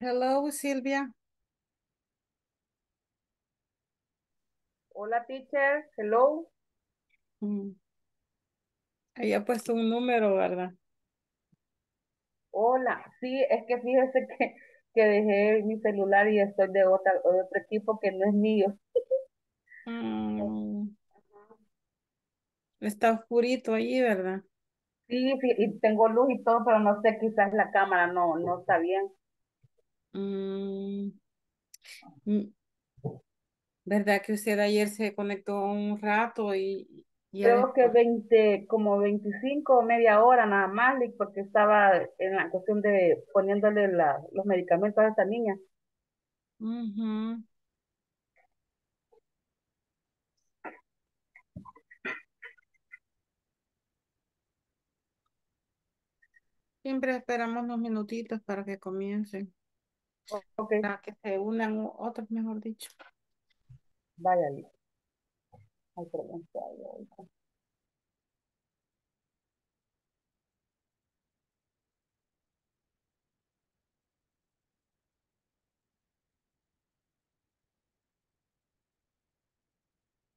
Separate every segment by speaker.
Speaker 1: Hello, Silvia.
Speaker 2: Hola, teacher. Hello.
Speaker 1: Mm. Ahí ha puesto un número, ¿verdad?
Speaker 2: Hola. Sí, es que fíjese que, que dejé mi celular y estoy de, otra, de otro equipo que no es mío.
Speaker 1: Mm, Está oscurito ahí, ¿verdad?
Speaker 2: Sí, sí, y tengo luz y todo, pero no sé, quizás la cámara no, no está bien.
Speaker 1: Mm, mm, ¿Verdad que usted ayer se conectó un rato y
Speaker 2: Creo que
Speaker 1: después?
Speaker 2: 20, como 25 o media hora nada más, porque estaba en la cuestión de poniéndole la- los medicamentos a esta niña.
Speaker 1: Siempre esperamos unos minutitos para que comiencen, Para que se unan otros, mejor dicho.
Speaker 2: vaya, Lick. Ay, perdón, vaya, ahorita.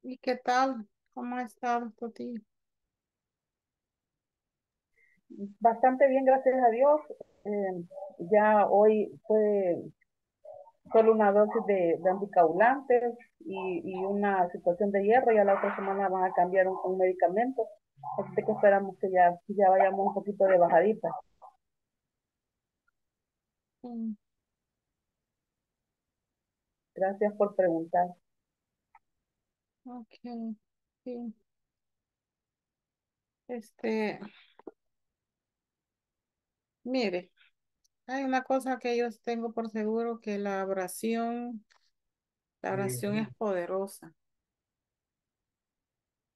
Speaker 1: ¿Y qué tal? ¿Cómo ha estado tu tío?
Speaker 2: Bastante bien, gracias a Dios. Eh, ya hoy fue solo una dosis de, de anticaulantes y, y una situación de hierro. Ya la otra semana van a cambiar un, un medicamento. Así que esperamos que ya, ya vayamos un poquito de bajadita.
Speaker 1: Mm,
Speaker 2: Gracias por preguntar.
Speaker 1: Ok, sí. Este, mire. Hay una cosa que yo tengo por seguro, que la oración, la oración es poderosa.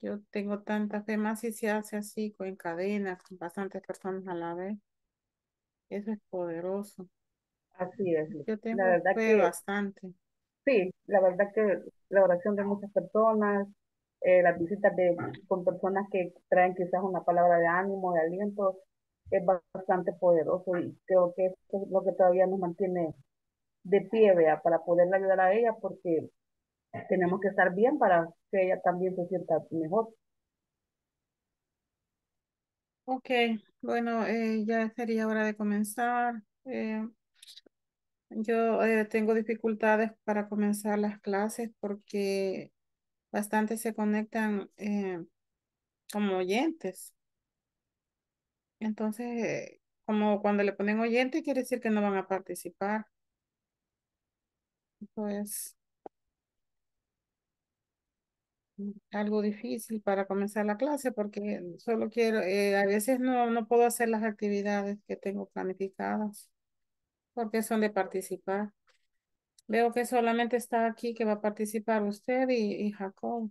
Speaker 1: Yo tengo tanta fe, más si se hace así, con en cadena, con bastantes personas a la vez. Eso es poderoso.
Speaker 2: Así es.
Speaker 1: Yo
Speaker 2: La
Speaker 1: tengo
Speaker 2: verdad
Speaker 1: fe
Speaker 2: que
Speaker 1: bastante.
Speaker 2: sí, la verdad que la oración de muchas personas, eh, las visitas de, con personas que traen quizás una palabra de ánimo, de aliento, es bastante poderoso y creo que eso es lo que todavía nos mantiene de pie, vea, para poderle ayudar a ella, porque tenemos que estar bien para que ella también se sienta mejor.
Speaker 1: Ok, bueno, eh, ya sería hora de comenzar. Eh, yo eh, tengo dificultades para comenzar las clases porque bastante se conectan como oyentes. Entonces, como cuando le ponen oyente, quiere decir que no van a participar. Pues mm, algo difícil para comenzar la clase porque solo quiero, eh, a veces no, no puedo hacer las actividades que tengo planificadas porque son de participar. Veo que solamente está aquí que va a participar usted y, y Jacob,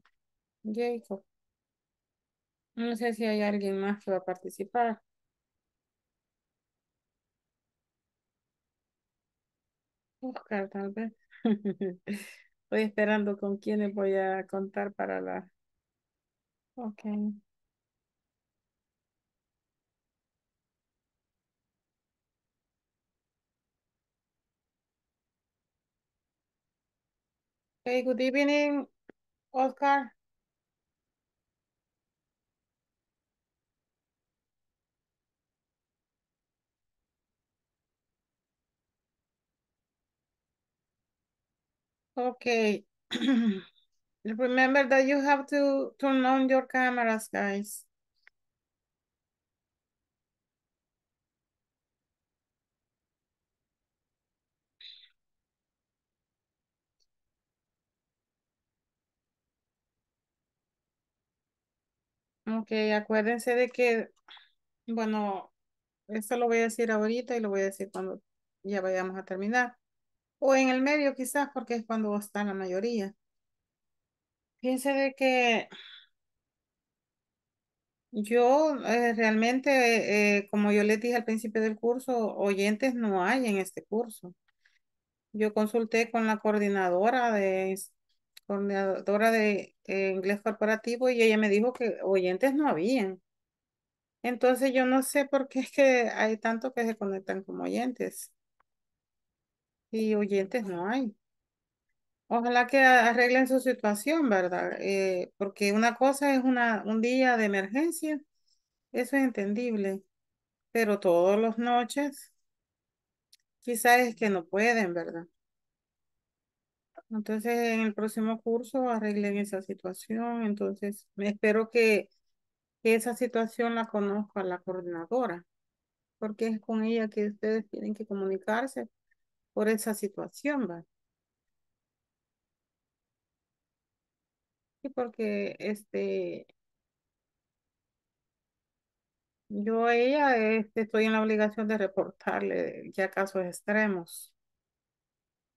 Speaker 1: Jacob. No sé si hay alguien más que va a participar. Oscar, tal vez. Estoy esperando con quiénes voy a contar para la... Ok. Hey, good evening, Oscar. Okay. Remember that you have to turn on your cameras, guys. Okay, acuérdense de que, bueno, esto lo voy a decir ahorita y lo voy a decir cuando ya vayamos a terminar. O en el medio quizás, porque es cuando está la mayoría. Fíjense de que yo eh, realmente, eh, como yo les dije al principio del curso, oyentes no hay en este curso. Yo consulté con la coordinadora de, coordinadora de eh, inglés corporativo y ella me dijo que oyentes no habían. Entonces yo no sé por qué es que hay tanto que se conectan como oyentes. Y oyentes no hay. Ojalá que arreglen su situación, ¿verdad? Eh, porque una cosa es una, un día de emergencia, eso es entendible, pero todas las noches quizás es que no pueden, ¿verdad? Entonces, en el próximo curso arreglen esa situación. Entonces, espero que esa situación la conozca la coordinadora, porque es con ella que ustedes tienen que comunicarse por esa situación, ¿va? Y porque este, yo a ella este, estoy en la obligación de reportarle ya casos extremos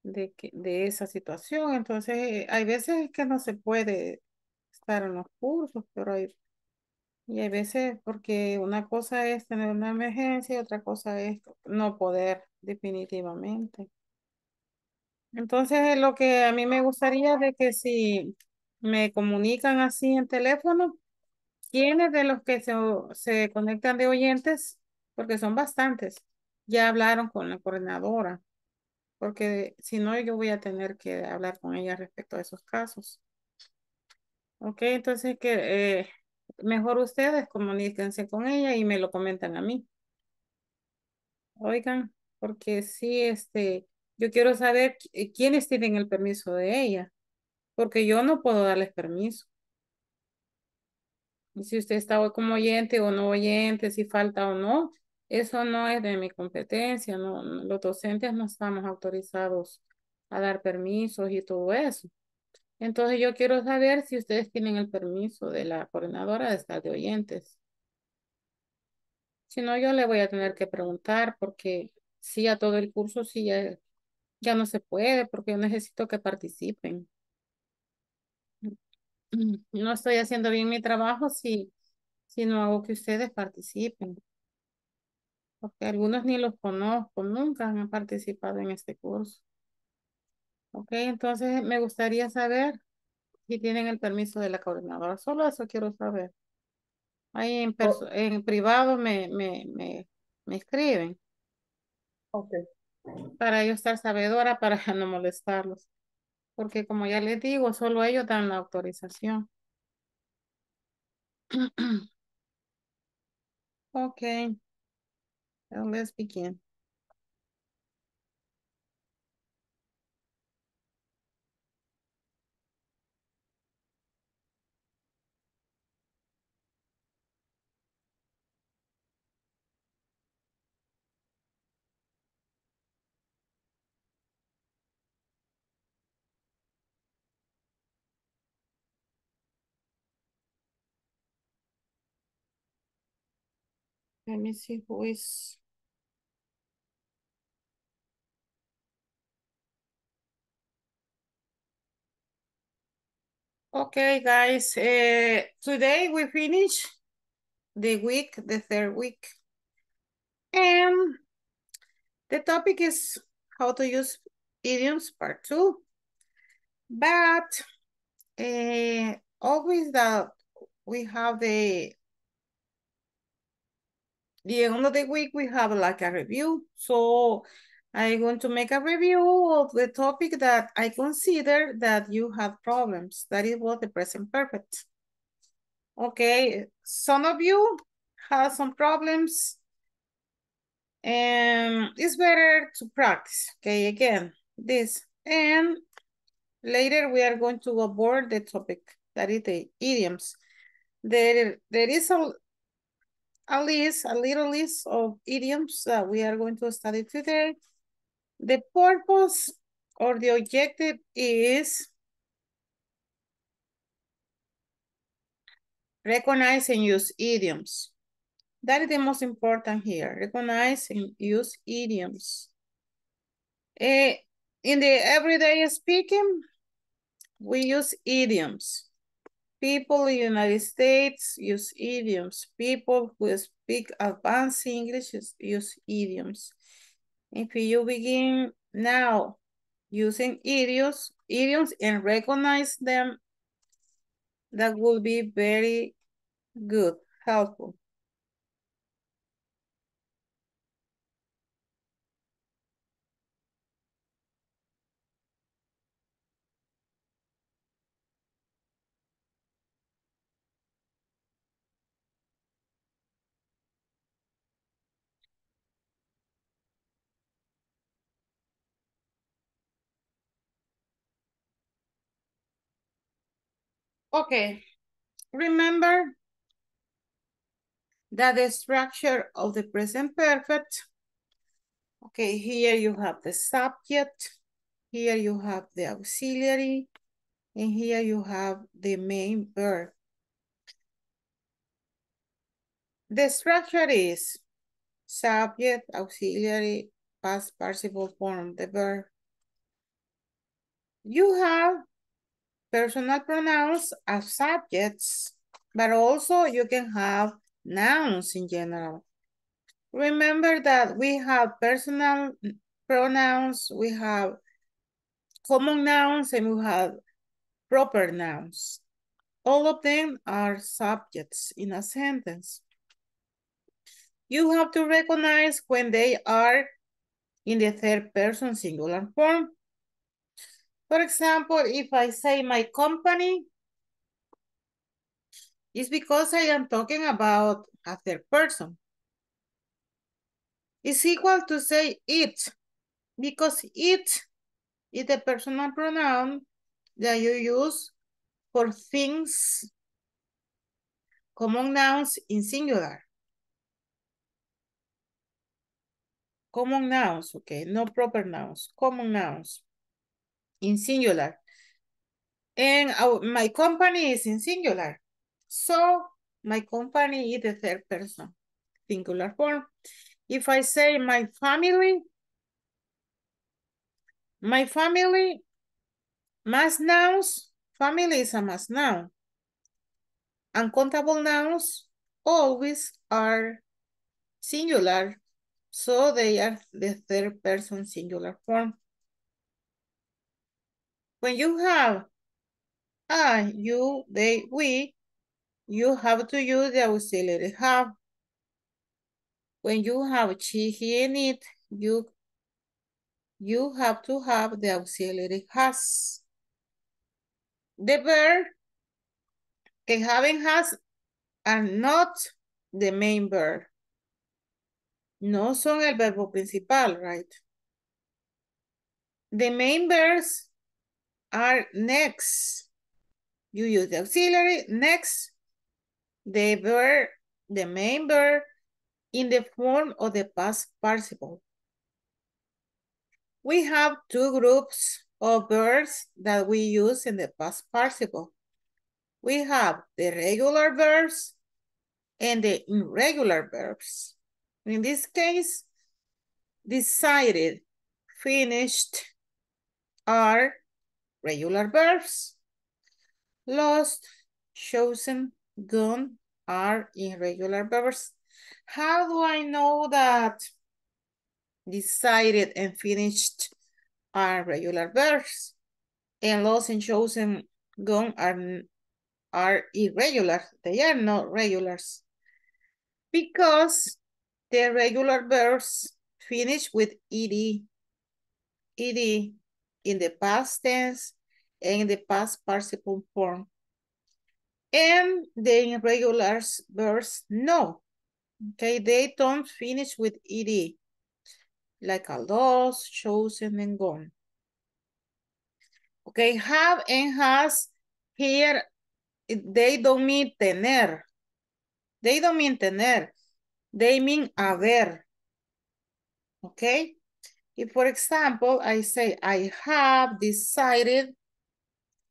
Speaker 1: de, que, de esa situación. Entonces, hay veces que no se puede estar en los cursos, pero hay, y hay veces porque una cosa es tener una emergencia y otra cosa es no poder definitivamente. Entonces, lo que a mí me gustaría de que si me comunican así en teléfono, ¿quiénes de los que se, se conectan de oyentes? Porque son bastantes. Ya hablaron con la coordinadora, porque si no, yo voy a tener que hablar con ella respecto a esos casos. Ok, entonces que eh, mejor ustedes comuníquense con ella y me lo comentan a mí. Oigan, porque sí, este, yo quiero saber qui- quiénes tienen el permiso de ella, porque yo no puedo darles permiso. Y si usted está hoy como oyente o no oyente, si falta o no, eso no es de mi competencia, no, los docentes no estamos autorizados a dar permisos y todo eso. Entonces yo quiero saber si ustedes tienen el permiso de la coordinadora de estar de oyentes. Si no, yo le voy a tener que preguntar porque sí a todo el curso sí ya, no se puede porque yo necesito que participen. No estoy haciendo bien mi trabajo si, si no hago que ustedes participen. Porque algunos ni los conozco, nunca han participado en este curso. Ok, entonces me gustaría saber si tienen el permiso de la coordinadora. Solo eso quiero saber. Ahí en, perso-
Speaker 2: O-
Speaker 1: en privado me, me, me, me escriben
Speaker 2: ok,
Speaker 1: para yo estar sabedora para no molestarlos. Porque como ya les digo, solo ellos dan la autorización. Ok, let's begin. Let me see who is. Okay, guys, uh, today we finish the week, the third week. And the topic is how to use idioms part two. But uh, always that we have the the end of the week, we have like a review. So I'm going to make a review of the topic that I consider that you have problems. That is what the present perfect. Okay, some of you have some problems and it's better to practice. Okay, again, this. And later we are going to over the topic that is the idioms. There, there is a, a list, a little list of idioms that we are going to study today. The purpose or the objective is recognize and use idioms. That is the most important here. Recognize and use idioms. Uh, in the everyday speaking, we use idioms. People in the United States use idioms. People who speak advanced English use idioms. If you begin now using idioms, idioms and recognize them, that will be very good, helpful. Okay. Remember that the structure of the present perfect. Okay, here you have the subject. Here you have the auxiliary. And here you have the main verb. The structure is subject, auxiliary, past participle form, the verb. You have personal pronouns as subjects, but also you can have nouns in general. Remember that we have personal pronouns, we have common nouns, and we have proper nouns. All of them are subjects in a sentence. You have to recognize when they are in the third person singular form. For example, if I say my company, it's because I am talking about a third person. It's equal to say it, because it is the personal pronoun that you use for things, common nouns in singular. Common nouns, okay, no proper nouns, common nouns in singular. And our, my company is in singular. So my company is the third person, singular form. If I say my family, my family, mass nouns, family is a mass noun. Uncountable nouns always are singular, so they are the third person singular form. When you have I, you, they, we, you have to use the auxiliary have. When you have she, he, and it, you, you have to have the auxiliary has. The verb que have and has are not the main verb. No son el verbo principal, right? The main verbs are next. You use the auxiliary next, the verb, the main verb in the form of the past participle. We have two groups of verbs that we use in the past participle. We have the regular verbs and the irregular verbs. In this case, decided, finished are regular verbs. Lost, chosen, gone are irregular verbs. How do I know that decided and finished are regular verbs? And lost and chosen, gone are, are irregular. They are not regulars. Because the regular verbs finish with ed. ed in the past tense and the past participle form. And the irregular verbs, no. Okay, they don't finish with ed. Like a lost, chosen, and gone. Okay, have and has here, they don't mean tener. They don't mean tener. They mean haber. Okay? If, for example, I say, I have decided,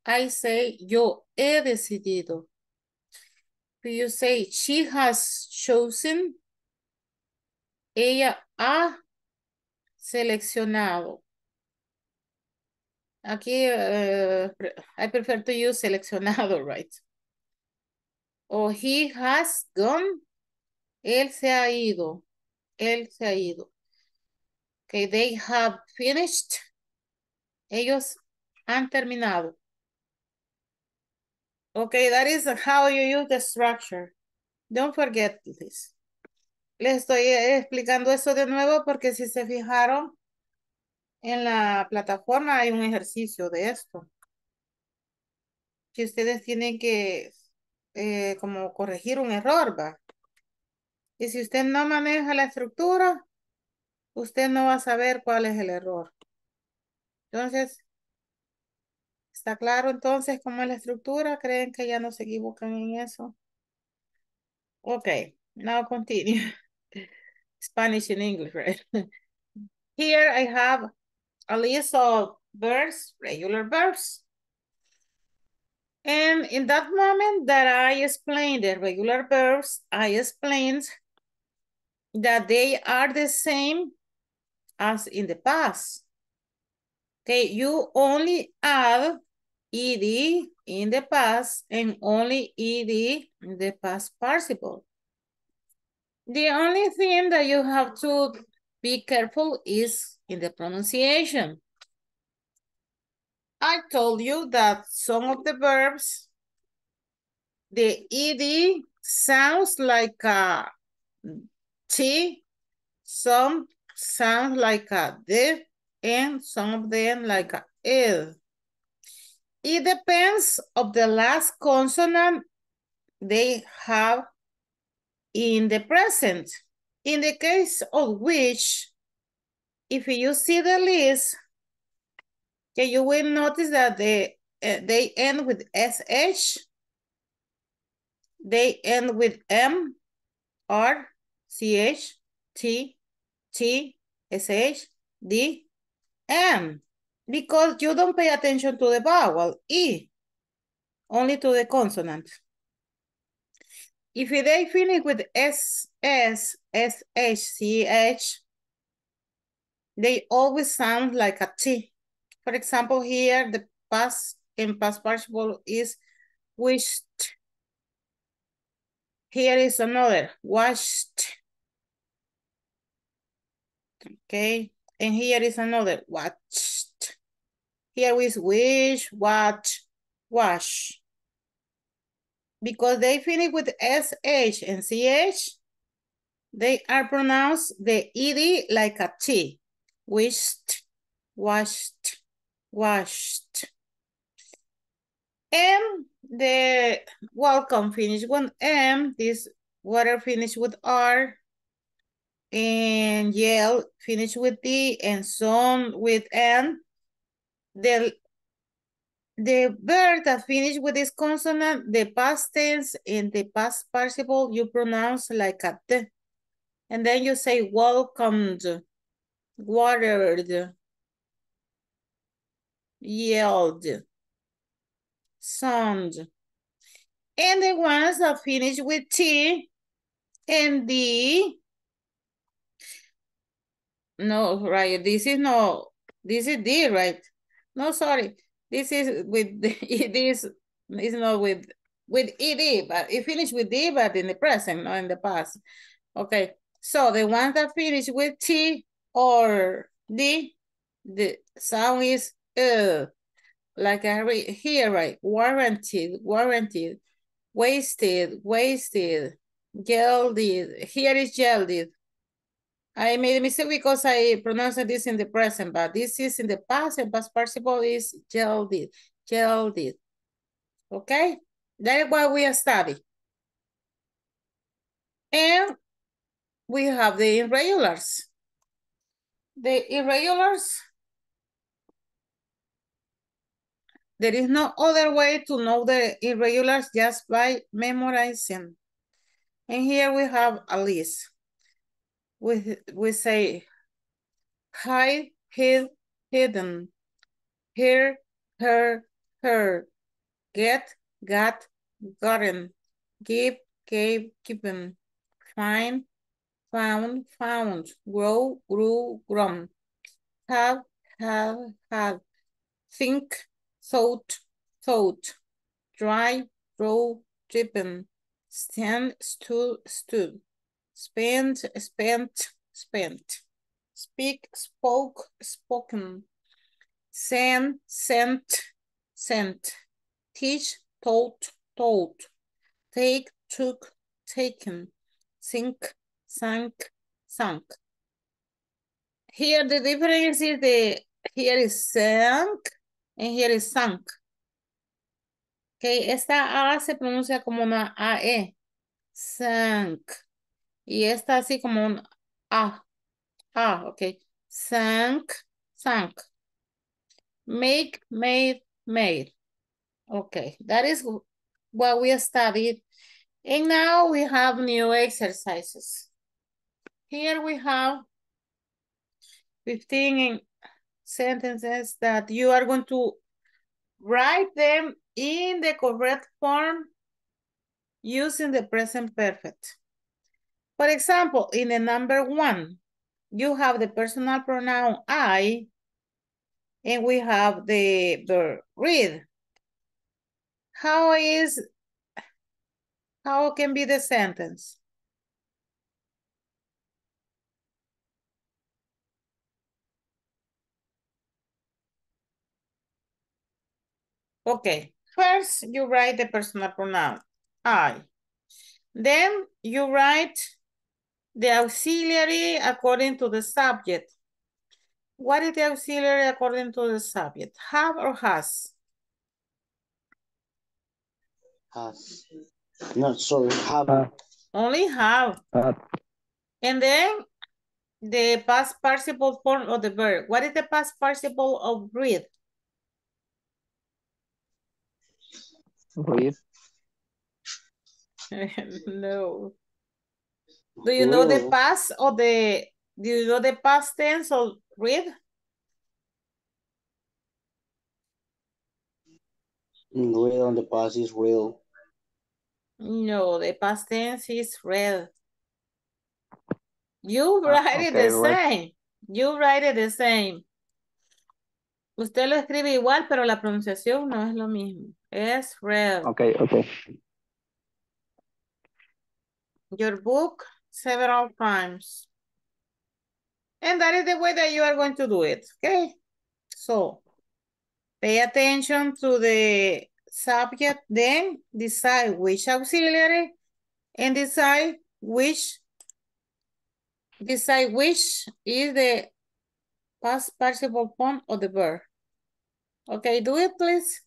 Speaker 1: I say, yo he decidido. If you say, she has chosen, ella ha seleccionado. Aquí, uh, I prefer to use seleccionado, right? Or he has gone, él se ha ido, él se ha ido. Okay, they have finished. Ellos han terminado. Okay, that is how you use the structure. Don't forget this. Les estoy explicando eso de nuevo porque si se fijaron, en la plataforma hay un ejercicio de esto. Que ustedes tienen que eh, como corregir un error, ¿va? Y si usted no maneja la estructura, usted no va a saber cuál es el error. Entonces, ¿Está claro entonces cómo es la estructura? ¿Creen que ya no se equivocan en eso? Okay, now continue. Spanish and English, right? Here I have a list of verbs, regular verbs. And in that moment that I explained the regular verbs, I explained that they are the same as in the past. Okay, you only add ed in the past and only ed in the past participle. The only thing that you have to be careful is in the pronunciation. I told you that some of the verbs, the ed sounds like a T, some sound like a D, and some of them like a L. It depends of the last consonant they have in the present. In the case of which, if you see the list, okay, you will notice that they, uh, they end with SH, they end with M, R, CH, T, T, SH, D, M. Because you don't pay attention to the vowel, E, only to the consonant. If they finish with S, S, S, H, C, H, they always sound like a T. For example, here the past and past participle is wished. Here is another, washed. Okay, and here is another, watched. Here is wish, watch, wash. Because they finish with SH and CH, they are pronounced the ED like a T. Wished, washed, washed. And the welcome finish with M, this water finish with R, and yell finish with D, and son with N. The, the verb that finish with this consonant, the past tense and the past participle, you pronounce like a T. And then you say welcomed, watered, yelled, sound. And the ones that finish with T and D. No, right. This is no, this is D, right? No, sorry. This is with, this is not with, with ED, but it finished with D, but in the present, not in the past. Okay, so the ones that finish with T or D, the sound is uh, like I read here, right? Warranted, warranted, wasted, wasted, gelded. Here is gelded. I made a mistake because I pronounced this in the present, but this is in the past and past participle is gelded, gelded. Okay? That is what we are studying. And we have the irregulars. The irregulars, there is no other way to know the irregulars just by memorizing. And here we have a list. We, we say hide, hid, hidden, here, her, her, get, got, gotten, give, gave, given, find, found, found, grow, grew, grown, have, have, had, think, thought, thought, dry, draw, driven, stand, stood, stood, spend, spent, spent, speak, spoke, spoken, send, sent, sent, teach, taught, taught, take, took, taken, sink, sank, sunk. Here the difference is the, here is sank and here is sunk. Okay, esta A se pronuncia como una AE. Sank. Y esta así como un A. A, ok. Sank, sank. Make, made, made. Okay, that is what we studied. And now we have new exercises. Here we have 15 sentences that you are going to write them in the correct form using the present perfect. For example, in the number one, you have the personal pronoun I, and we have the verb read. How is, how can be the sentence? Okay, first you write the personal pronoun, I. Then you write the auxiliary according to the subject. What is the auxiliary according to the subject? Have or has?
Speaker 3: Has. No, sorry, have.
Speaker 1: Only have. And then the past participle form of the verb. What is the past participle of read?
Speaker 4: Read.
Speaker 1: no. Do you know the past or the, do you know the past tense of read?
Speaker 3: Real on the past is real.
Speaker 1: No, the past tense is read. You write it
Speaker 4: okay,
Speaker 1: the
Speaker 4: read.
Speaker 1: same. You write it the same. Usted lo escribe igual, pero la pronunciación no es lo mismo. Es read.
Speaker 4: Okay, okay.
Speaker 1: Your book several times. And that is the way that you are going to do it, okay? So, pay attention to the subject, then decide which auxiliary and decide which decide which is the past participle form of the verb. Okay, do it please.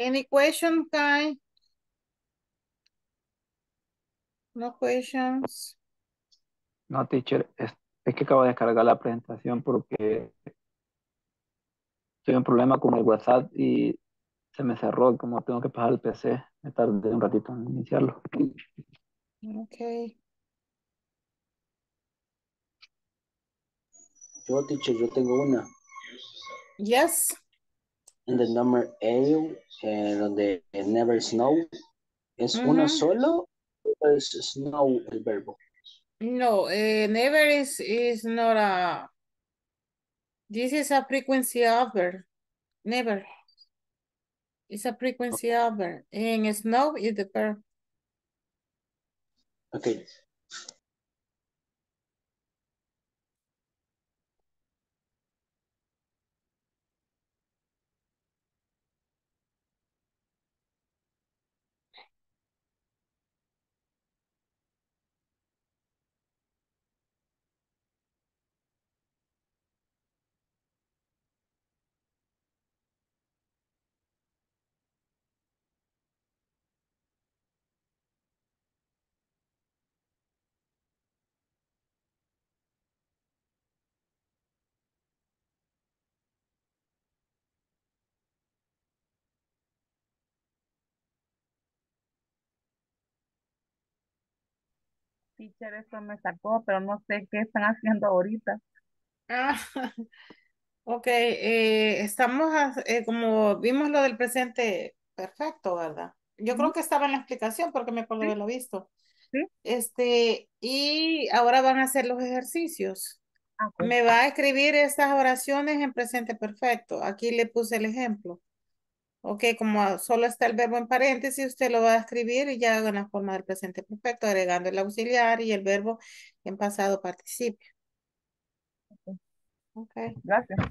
Speaker 1: Any question, Kai? No questions.
Speaker 4: No, teacher, es, es que acabo de descargar la presentación porque tuve un problema con el WhatsApp y se me cerró. Como tengo que pasar el PC, me tardé un ratito en iniciarlo.
Speaker 1: Okay.
Speaker 3: Yo, teacher, yo tengo una.
Speaker 1: Yes.
Speaker 3: En el number A, eh, donde never snow, ¿es una
Speaker 1: Ujú.
Speaker 3: solo o es snow el verbo?
Speaker 1: No, eh, never is, is not a, this is a frequency adverb. Never. It's a frequency adverb. And snow is the verb.
Speaker 3: Ok.
Speaker 2: Teacher, esto me sacó, pero no sé qué están haciendo ahorita.
Speaker 1: Ah, ok, eh, estamos, eh, como vimos lo del presente perfecto, ¿verdad? Yo creo que estaba en la explicación porque me acuerdo de haberlo visto.
Speaker 2: sí.
Speaker 1: Este, y ahora van a hacer los ejercicios.
Speaker 2: Ah.
Speaker 1: Me va a escribir estas oraciones en presente perfecto. Aquí le puse el ejemplo. Ok, como solo está el verbo en paréntesis, usted lo va a escribir y ya en la forma del presente perfecto, agregando el auxiliar y el verbo en pasado participio. Ok.
Speaker 2: Gracias.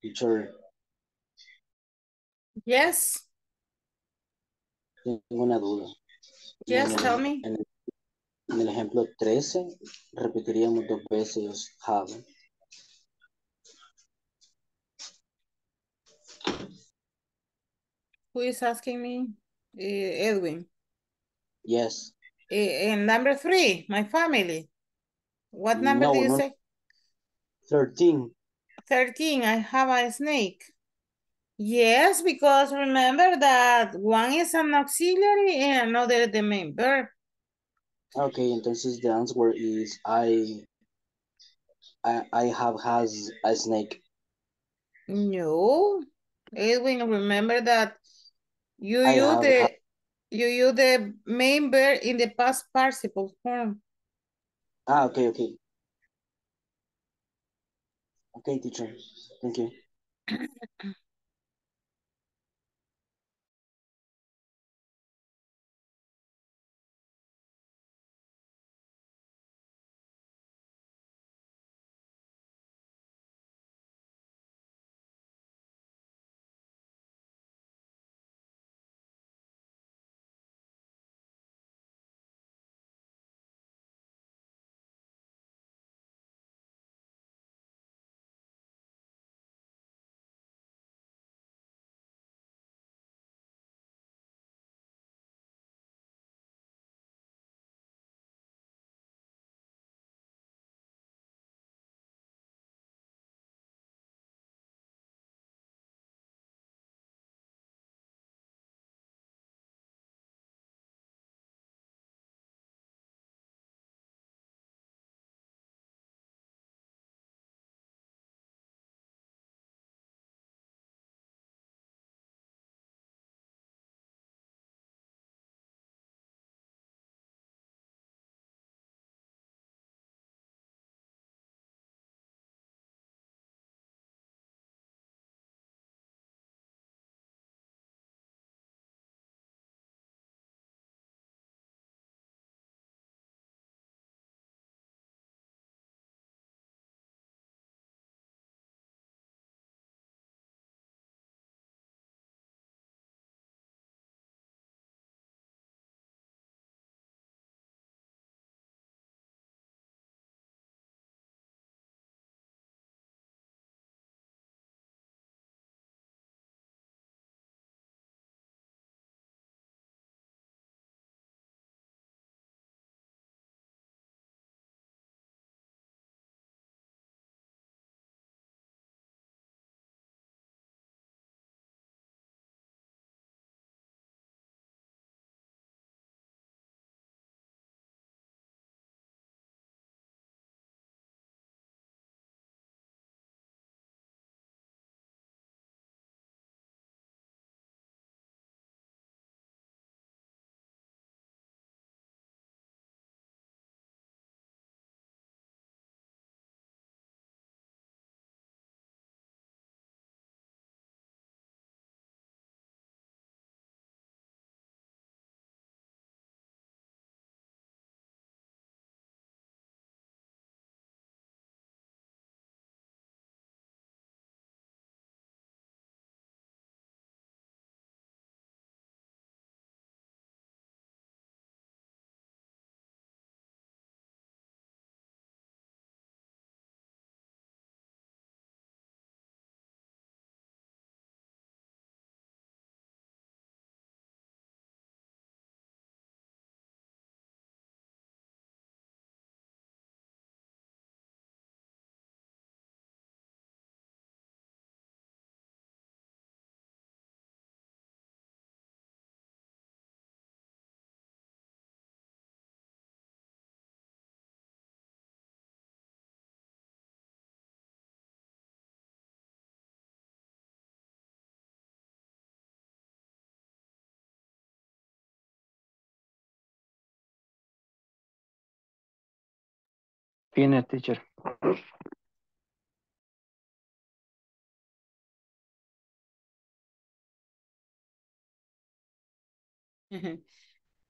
Speaker 3: Teacher,
Speaker 1: Yes,
Speaker 3: tengo una duda.
Speaker 1: yes,
Speaker 3: En el-
Speaker 1: tell me.
Speaker 3: En el, en el ejemplo 13, repetiríamos dos veces have.
Speaker 1: Who is asking me? Eh, Edwin.
Speaker 3: Yes.
Speaker 1: Eh, and number three, my family. What number
Speaker 3: No,
Speaker 1: do you say?
Speaker 3: 13.
Speaker 1: 13, I have a snake. Yes, because remember that one is an auxiliary and another the main verb.
Speaker 3: Okay, entonces the answer is I I, I have has a snake.
Speaker 1: No, Edwin, remember that you
Speaker 3: I
Speaker 1: use the you use the main verb in the past participle form.
Speaker 3: Ah, okay, okay. Okay, teacher. Thank you.
Speaker 4: Finish, teacher.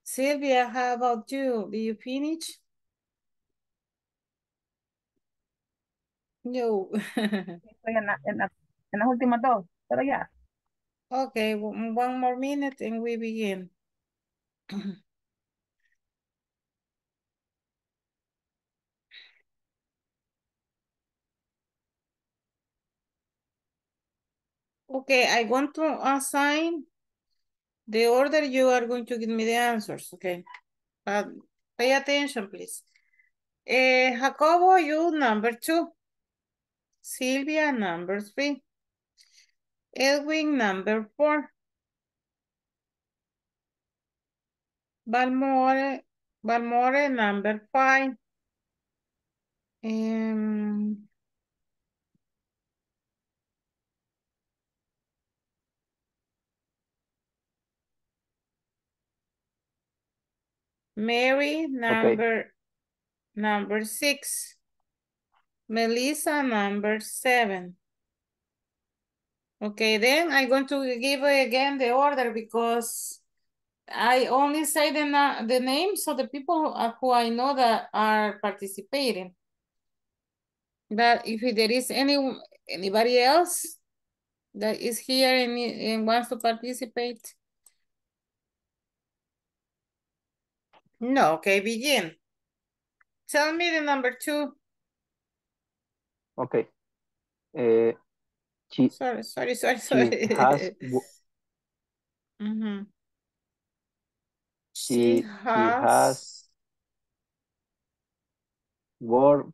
Speaker 1: Sylvia, how about you? Do you finish? No.
Speaker 2: Estoy en la, en la En las últimas dos, pero ya.
Speaker 1: Okay, one one more minute and we begin. Okay, I want to assign the order you are going to give me the answers, okay? But pay attention, please. Eh, Jacobo, you number two. Sylvia, number three. Edwin, number four. Balmore, Balmore, number five. Um, Mary, number, number six. Melissa, number seven. Okay, then I'm going to give again the order because I only say the, na the names of the people who, uh, who I know that are participating. But if there is any anybody else that is here and, and wants to participate. No, okay, begin. Tell me the number two.
Speaker 4: Okay. Uh, she,
Speaker 1: Sorry, sorry, sorry, sorry.
Speaker 4: she has, wo-
Speaker 1: Mhm.
Speaker 4: she,
Speaker 1: She
Speaker 4: has
Speaker 1: has,
Speaker 4: worn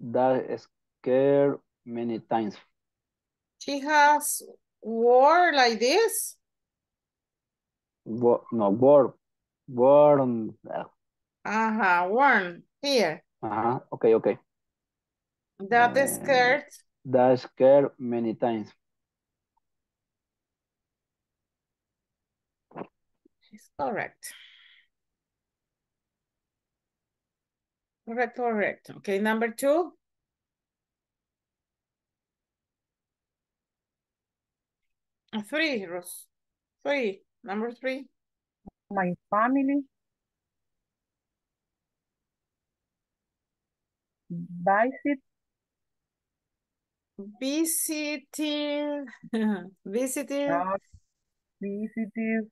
Speaker 4: that skirt many times.
Speaker 1: she has wore like this.
Speaker 4: Wo- no, worn, Warm.
Speaker 1: Ajá, warm, here.
Speaker 4: Ajá, ok, ok.
Speaker 1: That
Speaker 4: uh,
Speaker 1: scared.
Speaker 4: That scared many times.
Speaker 1: She's correct. Correct, correct. Okay, number two. Three, Rose. Three, number three.
Speaker 2: My family. Visit,
Speaker 1: Visiting, visiting
Speaker 2: uh, visited.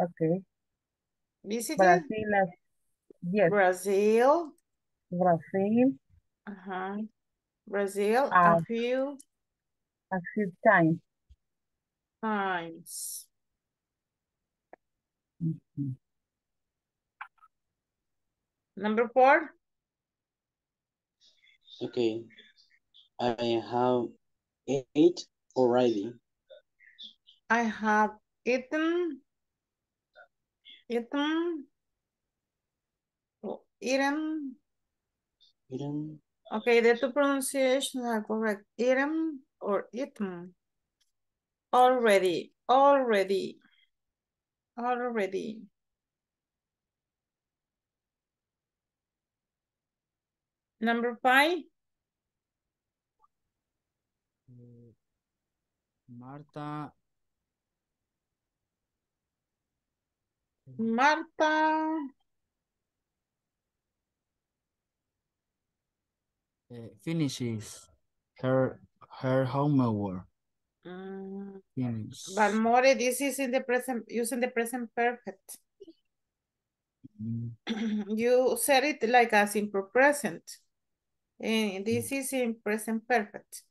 Speaker 2: Okay.
Speaker 1: Visited
Speaker 2: Brazil, as- yes,
Speaker 1: Brazil.
Speaker 2: Brazil,
Speaker 1: Uh-huh. Brazil a
Speaker 2: Ah.
Speaker 1: few
Speaker 2: a few times.
Speaker 1: times.
Speaker 2: Mhm.
Speaker 1: Number four.
Speaker 3: Okay. I have ate already.
Speaker 1: I have eaten, eaten, or eaten.
Speaker 3: Eaten.
Speaker 1: Okay, the two pronunciations are correct. Eaten or eaten. Already, already, already. Number five.
Speaker 5: Eh, Marta,
Speaker 1: Marta
Speaker 5: eh, finishes her her homework.
Speaker 1: Mm,
Speaker 5: Finish.
Speaker 1: Balmore, this is in the present, using the present perfect.
Speaker 5: Mm,
Speaker 1: You said it like a simple present. And this is in present perfect.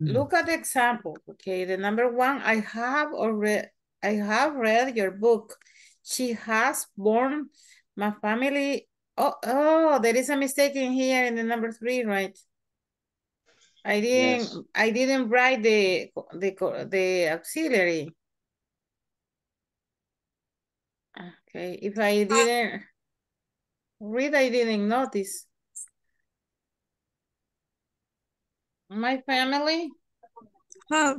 Speaker 1: Look at the example, okay? The number one, I have already, I have read your book. She has born my family. Oh, oh, there is a mistake in here in the number three, right? I didn't,
Speaker 3: Yes.
Speaker 1: I didn't write the, the, the auxiliary. Okay, if I ah. didn't read, I didn't notice. My family
Speaker 2: have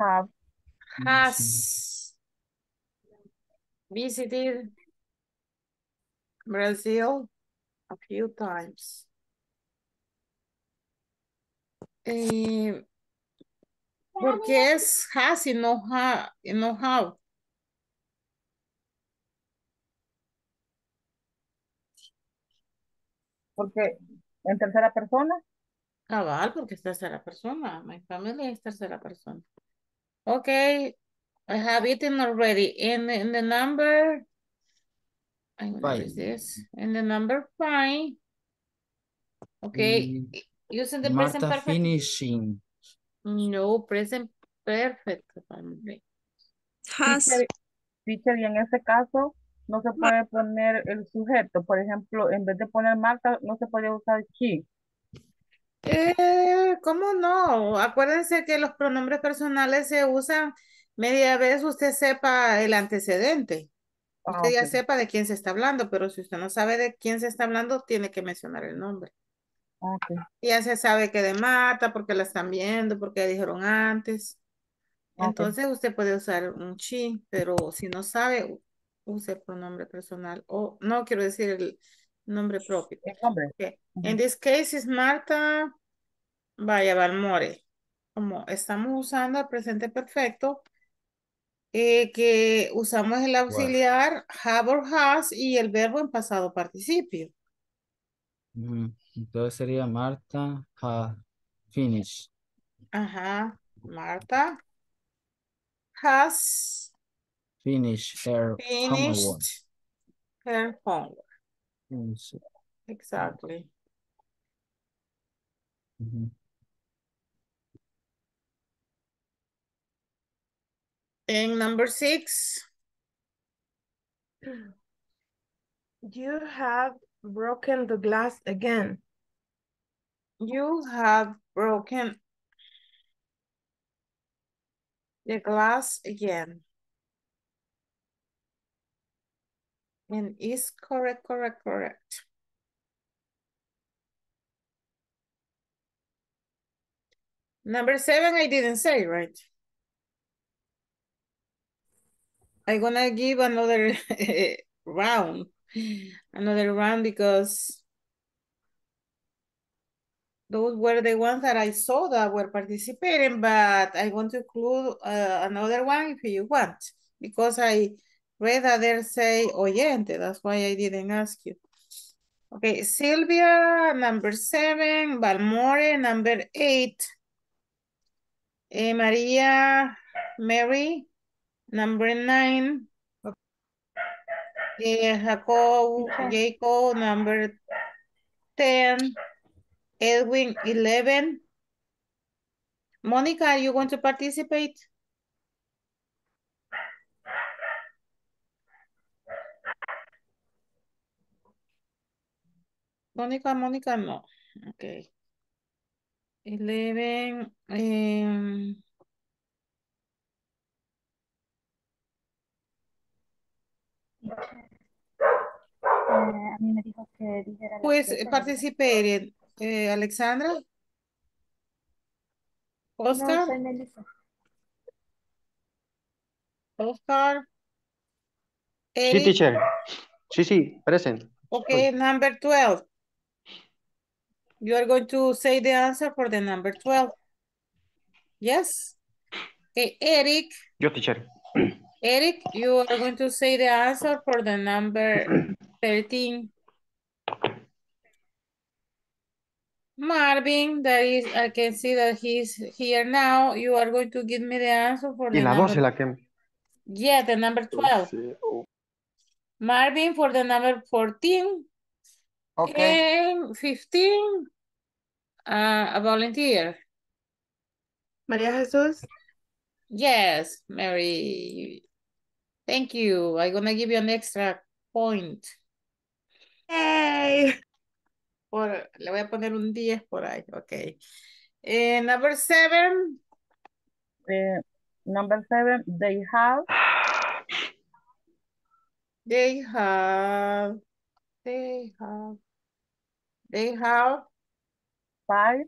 Speaker 2: Have,
Speaker 1: has mm-hmm. visited Brazil a few times. Eh, ¿Por qué es has y no, ha, y no have?
Speaker 2: porque en tercera persona.
Speaker 1: Cabal, porque es tercera persona. My family es tercera persona. Okay, I have eaten already. In, in the number, I what
Speaker 5: Five.
Speaker 1: is this? In the number five. Okay,
Speaker 5: Mm,
Speaker 1: using the present
Speaker 5: Marta
Speaker 1: perfect.
Speaker 5: finishing.
Speaker 1: No, present perfect.
Speaker 6: Has,
Speaker 2: Teacher, y en ese caso no se puede poner el sujeto. Por ejemplo, en vez de poner Marta, no se puede usar she.
Speaker 1: Eh, ¿cómo no? Acuérdense que los pronombres personales se usan media vez usted sepa el antecedente.
Speaker 2: Ah,
Speaker 1: Usted ya sepa de quién se está hablando, pero si usted no sabe de quién se está hablando, tiene que mencionar el nombre.
Speaker 2: Ok.
Speaker 1: Ya se sabe que de Marta, porque la están viendo, porque dijeron antes. Entonces usted puede usar un she, pero si no sabe, use el pronombre personal. O no quiero decir el nombre propio.
Speaker 2: El nombre.
Speaker 1: Okay. In this case is Marta Vaya Balmore. Como estamos usando el presente perfecto, eh, que usamos el auxiliar have or has y el verbo en pasado participio.
Speaker 5: Ujú. Entonces sería Marta has finished.
Speaker 1: Ajá. Marta has
Speaker 5: Finish her homework.
Speaker 1: finished her homework.
Speaker 5: Finish.
Speaker 1: Exactly.
Speaker 5: Ujú.
Speaker 1: And number six. You have broken the glass again. You have broken the glass again. And is correct, correct, correct. Number seven, I didn't say, right? I'm gonna give another round, another round because those were the ones that I saw that were participating, but I want to include uh, another one if you want, because I read that they say oyente, that's why I didn't ask you. Okay, Sylvia, number seven, Balmore, number eight, eh, Maria, Mary, number nine, eh, Jacob, Jacob, number ten, Edwin, eleven. Monica, are you going to participate? Mónica, Mónica, no. Okay. Eleven. em,
Speaker 7: Eh, a mí me dijo que dijera
Speaker 1: pues participated. Eh, Alexandra,
Speaker 7: No,
Speaker 1: Oscar,
Speaker 7: soy Melissa.
Speaker 1: Oscar,
Speaker 8: Sí,
Speaker 1: Eric.
Speaker 8: teacher. Sí, sí, present.
Speaker 1: Okay, number twelve. You are going to say the answer for the number twelve. Yes. Okay, Eric,
Speaker 8: Yo, teacher.
Speaker 1: Eric, you are going to say the answer for the number thirteen. Marvin, that is, I can see that he's here now. You are going to give me the answer for
Speaker 8: Y
Speaker 1: the
Speaker 8: la 12
Speaker 1: number.
Speaker 8: la que...
Speaker 1: Yeah, the number twelve. Marvin for the number fourteen.
Speaker 9: Okay.
Speaker 1: And fifteen. Uh, a volunteer.
Speaker 6: María Jesús.
Speaker 1: Yes, Mary. Thank you. I'm gonna give you an extra point.
Speaker 6: Hey.
Speaker 1: Por, le voy a poner un 10 por ahí, ok. Eh, number seven.
Speaker 2: Eh, number seven, they have
Speaker 1: They have, they have, they have,
Speaker 2: five,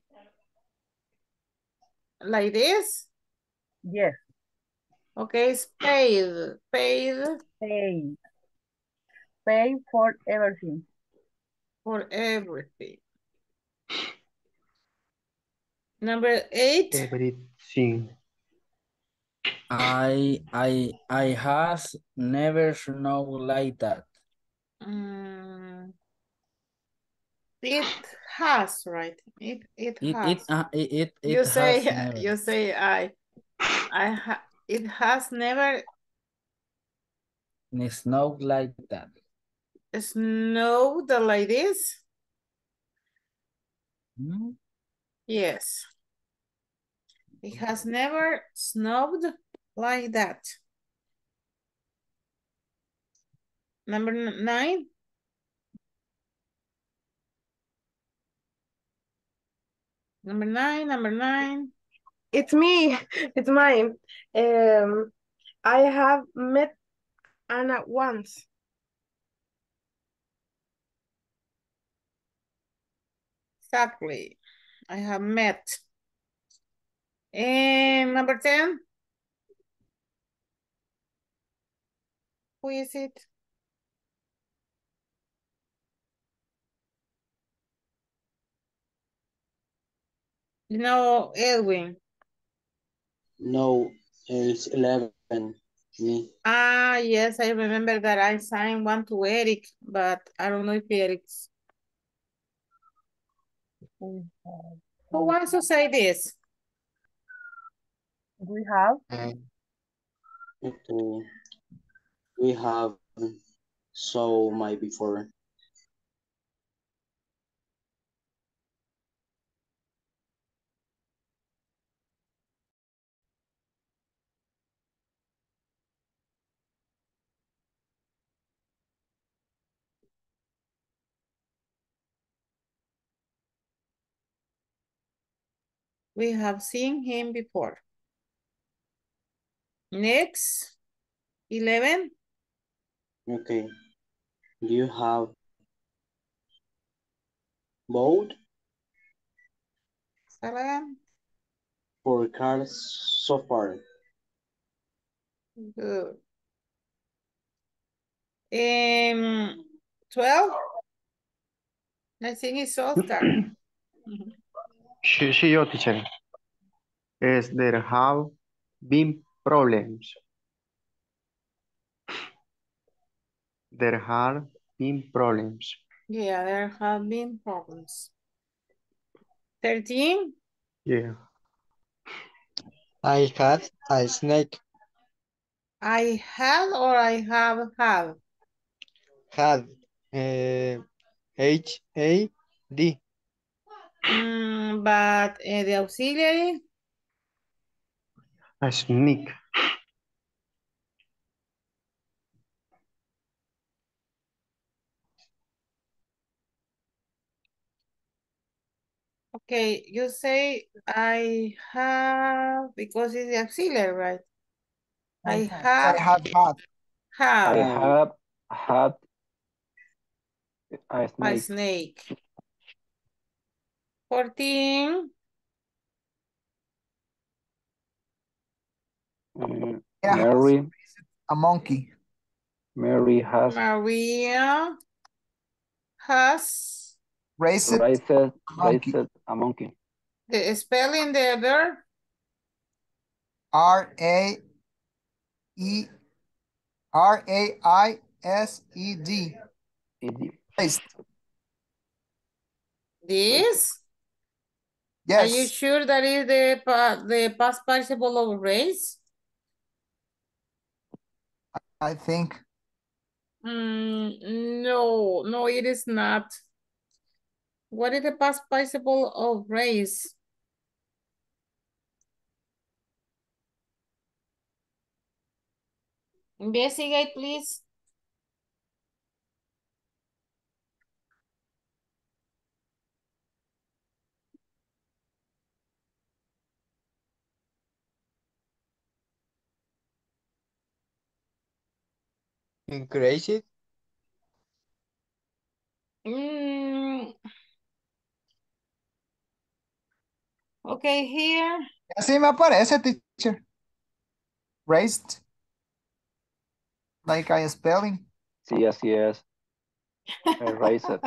Speaker 1: like this.
Speaker 2: yes,
Speaker 1: Okay, it's paid, paid
Speaker 2: pay. Pay for everything.
Speaker 1: For everything. Number eight.
Speaker 8: Everything.
Speaker 5: I I I has never snow like that.
Speaker 1: Mm. It has, right? It it
Speaker 5: It
Speaker 1: has.
Speaker 5: it uh, it it, it
Speaker 1: you say
Speaker 5: never.
Speaker 1: you say I I ha it has never
Speaker 5: snowed like that.
Speaker 1: Snowed like this.
Speaker 5: Hmm?
Speaker 1: Yes. It has never snowed like that. Number nine. Number nine, number nine.
Speaker 6: It's me. It's mine. Um, I have met Anna once.
Speaker 1: Exactly. I have met. And number 10. Who is it? No, Edwin.
Speaker 3: No, it's 11. Me.
Speaker 1: Ah, yes, I remember that I signed one to Eric, but I don't know if Eric's. Who wants to say this?
Speaker 2: We have. Mm.
Speaker 3: Okay. We have so my before.
Speaker 1: We have seen him before. Next, 11.
Speaker 3: Okay. Do you have both
Speaker 1: Seven.
Speaker 3: for cars so far?
Speaker 1: Good. Um, 12. I think it's Oscar.
Speaker 8: Sí, sí, yo, teacher. Is there have been problems? There have been problems.
Speaker 1: Yeah, there have been problems. 13.
Speaker 8: Yeah.
Speaker 9: I had a snake.
Speaker 1: I had or I have had.
Speaker 9: Had. Uh, H A D.
Speaker 1: Mm, but uh, the auxiliary,
Speaker 8: A sneak.
Speaker 1: okay, you say I have, because it's the auxiliary, right? I have,
Speaker 9: I have had.
Speaker 4: I
Speaker 1: have
Speaker 4: have had a snake.
Speaker 1: a
Speaker 4: snake.
Speaker 1: Snake. 14,
Speaker 4: Mm,
Speaker 9: Yeah,
Speaker 4: Mary,
Speaker 9: A monkey.
Speaker 4: Mary has
Speaker 1: Maria has,
Speaker 9: Raised it.
Speaker 4: raised,
Speaker 9: monkey.
Speaker 4: raised a monkey.
Speaker 1: the spelling the verb,
Speaker 9: R A E R A I S E D.
Speaker 4: It-
Speaker 9: Raised.
Speaker 1: this? Are you sure that is the, the past participle of race?
Speaker 9: I think.
Speaker 1: Mm, no, no, it is not. What is the past participle of race? Investigate, please.
Speaker 9: Increased.
Speaker 1: Mm. Okay, here.
Speaker 9: Así me aparece, teacher. Raised. Like I spelling.
Speaker 4: Sí, así es. Erased.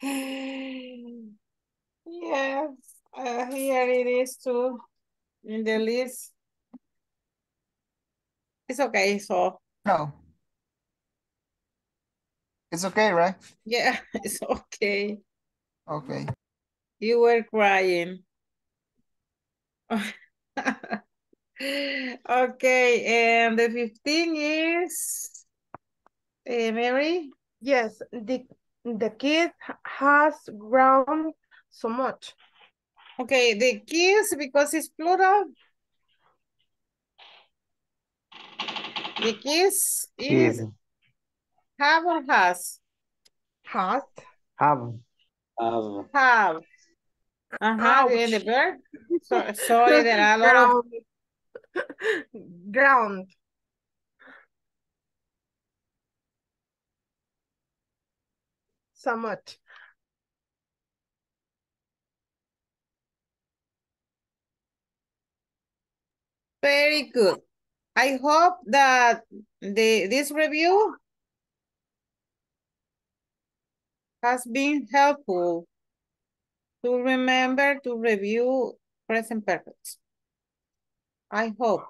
Speaker 1: Yes, uh, here it is too, in the list. It's okay, so,
Speaker 9: No. It's okay, right?
Speaker 1: yeah, it's okay.
Speaker 9: Okay.
Speaker 1: You were crying. okay, and the 15 is uh, Mary?
Speaker 6: Yes, the the kid has grown so much.
Speaker 1: Okay, the kids because it's plural. The kids is
Speaker 8: Kid.
Speaker 1: Have or has?
Speaker 6: Has.
Speaker 8: Have.
Speaker 3: Have.
Speaker 1: Have. Uh-huh, and the
Speaker 6: Ouch.
Speaker 1: verb. So, sorry, there are a lot of
Speaker 6: Ground. Somewhat.
Speaker 1: Very good. I hope that the this review has been helpful to remember to review present perfect. I hope.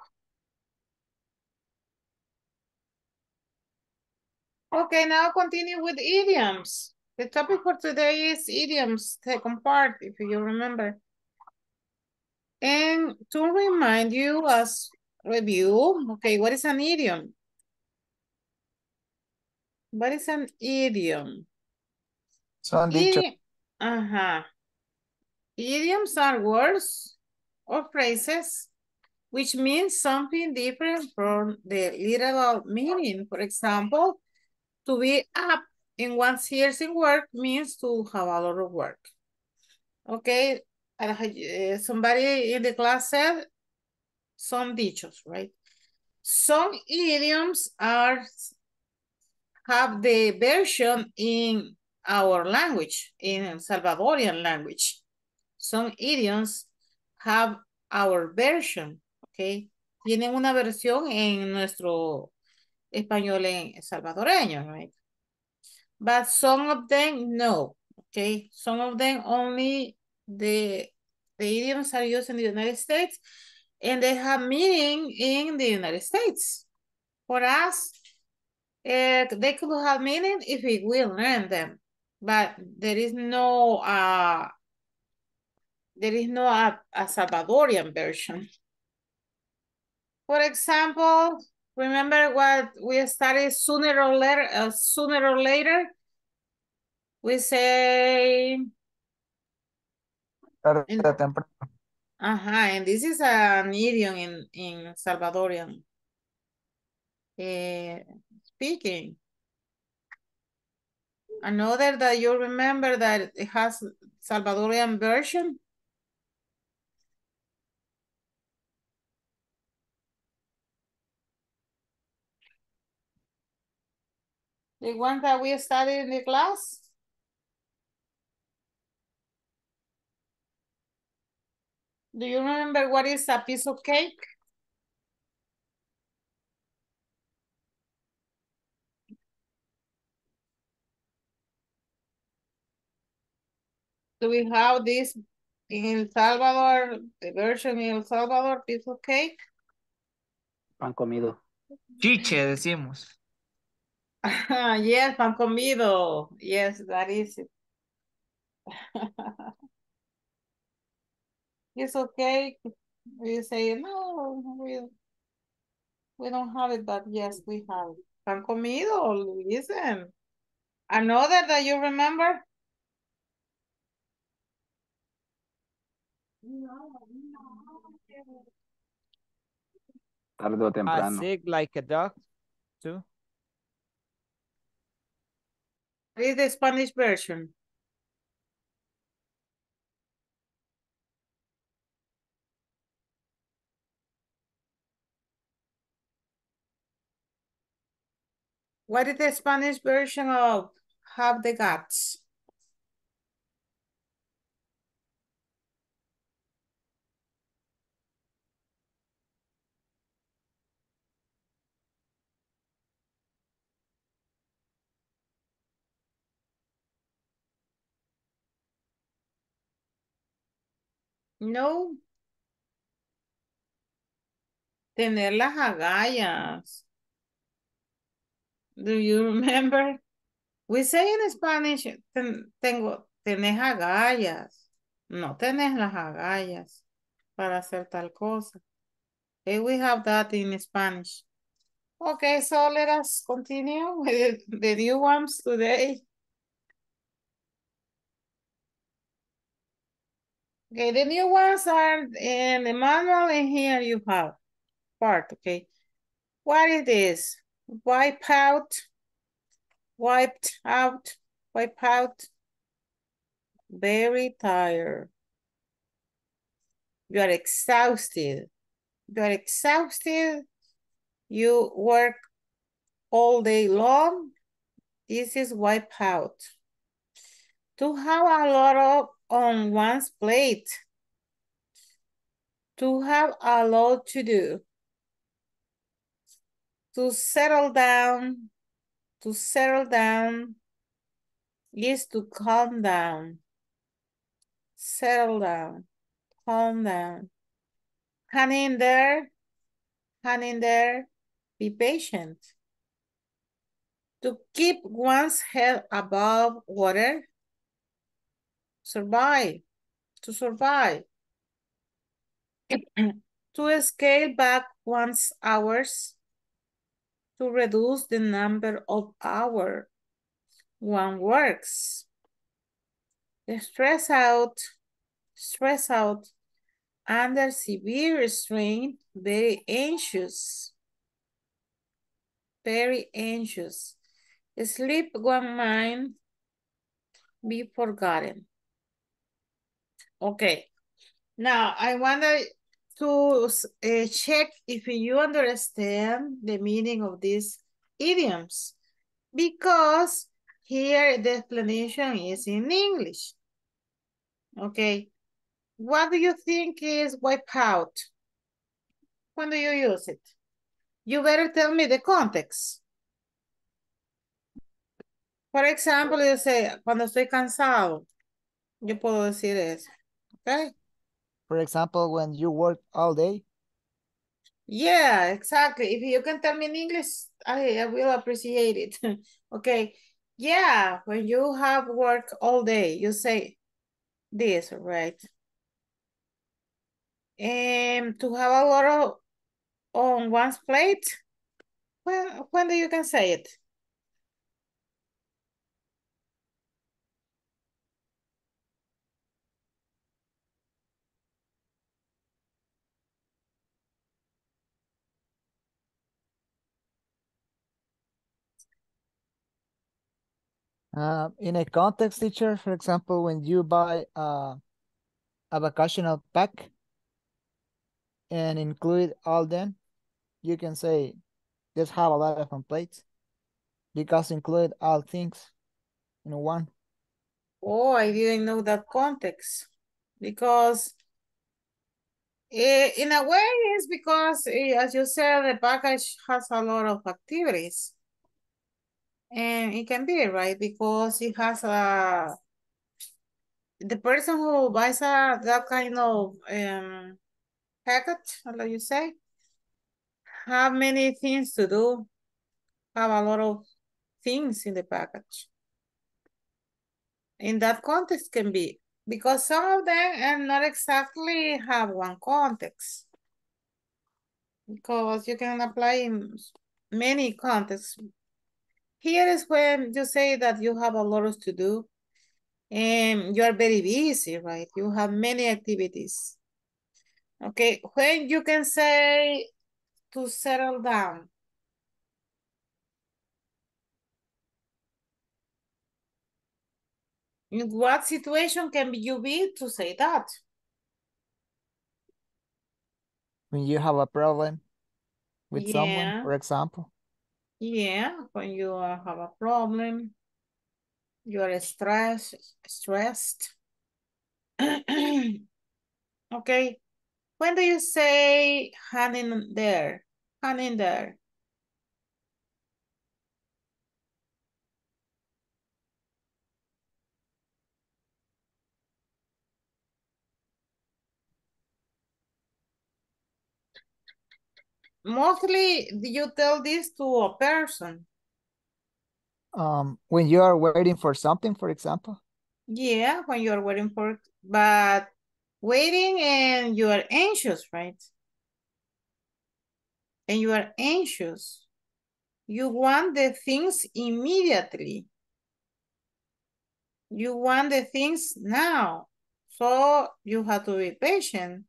Speaker 1: Okay, now continue with idioms. The topic for today is idioms, second part, if you remember. And to remind you as review, okay, what is an idiom? What is an idiom?
Speaker 9: Dichos.
Speaker 1: Idi- Ajá. Idioms are words or phrases which mean something different from the literal meaning. For example, to be up in one's years in work means to have a lot of work. Okay, uh, somebody in the class said some dichos, right? Some idioms are have the version in our language, in Salvadorian language. Some idioms have our version, okay? Tienen una versión en nuestro español en salvadoreño, right? But some of them, no, okay? Some of them only, the, the idioms are used in the United States and they have meaning in the United States. For us, uh, they could have meaning if we will learn them, but there is no, uh, there is no a, a Salvadorian version. For example, remember what we studied sooner or later, uh, sooner or later, we say, in- uh-huh, and this is an idiom in, in Salvadorian uh, speaking. Another that you remember that it has Salvadorian version. The one that we studied in the class. Do you remember what is a piece of cake? Do we have this in El Salvador, the version in El Salvador, piece of cake?
Speaker 4: Pan comido.
Speaker 5: Chiche, decimos.
Speaker 1: yes, pan comido. Yes, that is it. it's okay. We say, no, we, we don't have it, but yes, we have. Pan comido, listen. Another that you remember?
Speaker 4: Tarde o
Speaker 5: I
Speaker 4: temprano.
Speaker 5: sick like a dog, too.
Speaker 1: What is the Spanish version? What is the Spanish version of have the guts? No. Tener las agallas. Do you remember? We say in Spanish, ten- tengo, tenés agallas. No tenés las agallas para hacer tal cosa. Okay, we have that in Spanish. Okay, so let us continue with the new ones today. Okay, the new ones are in the manual and here you have part, okay. What is this? Wipe out, wiped out, wipe out. Very tired. You are exhausted. You are exhausted. You work all day long. This is wipe out. To have a lot of on one's plate. To have a lot to do. To settle down. To settle down is to calm down. Settle down. Calm down. Hang in there. Hang in there. Be patient. To keep one's head above water. Survive. To survive. to scale back one's hours. To reduce the number of hours one works. Stress out. Stress out under severe strain, very anxious, very anxious. Sleep one mind, be forgotten. Okay, now I want to uh, check if you understand the meaning of these idioms because here the explanation is in English. Okay, what do you think is wipe out? When do you use it? You better tell me the context. Por ejemplo, yo sé, cuando estoy cansado, yo puedo decir eso. Okay?
Speaker 10: For example, when you work all day.
Speaker 1: Yeah, exactly. If you can tell me in English, I, I will appreciate it. okay. Yeah, when you have work all day, you say this, right? Um, to have a lot of on one's plate, when, when do you can say it?
Speaker 10: Uh, in a context teacher, for example, when you buy uh, a vacational pack and include all them, you can say just have a lot of plates because include all things in one.
Speaker 1: Oh, I didn't know that context because eh, in a way it's because eh, as you said, the package has a lot of activities. And it can be right because it has a the person who buys a that kind of um package, like you say, have many things to do, have a lot of things in the package. In that context can be, because some of them are not exactly have one context. Because you can apply in many contexts. Here is when you say that you have a lot to do and you are very busy, right? You have many activities. Okay, when you can say to settle down. In what situation can you be to say that?
Speaker 10: When you have a problem with
Speaker 1: Yeah.
Speaker 10: someone, for example.
Speaker 1: Yeah, when you uh, have a problem, you are stressed, stressed. okay, when do you say hang in there? Hang in there. Mostly you tell this to a person.
Speaker 10: Um, when you are waiting for something, for example.
Speaker 1: Yeah, when you're waiting for, but waiting and you are anxious, right? And you are anxious. You want the things immediately. You want the things now. So you have to be patient.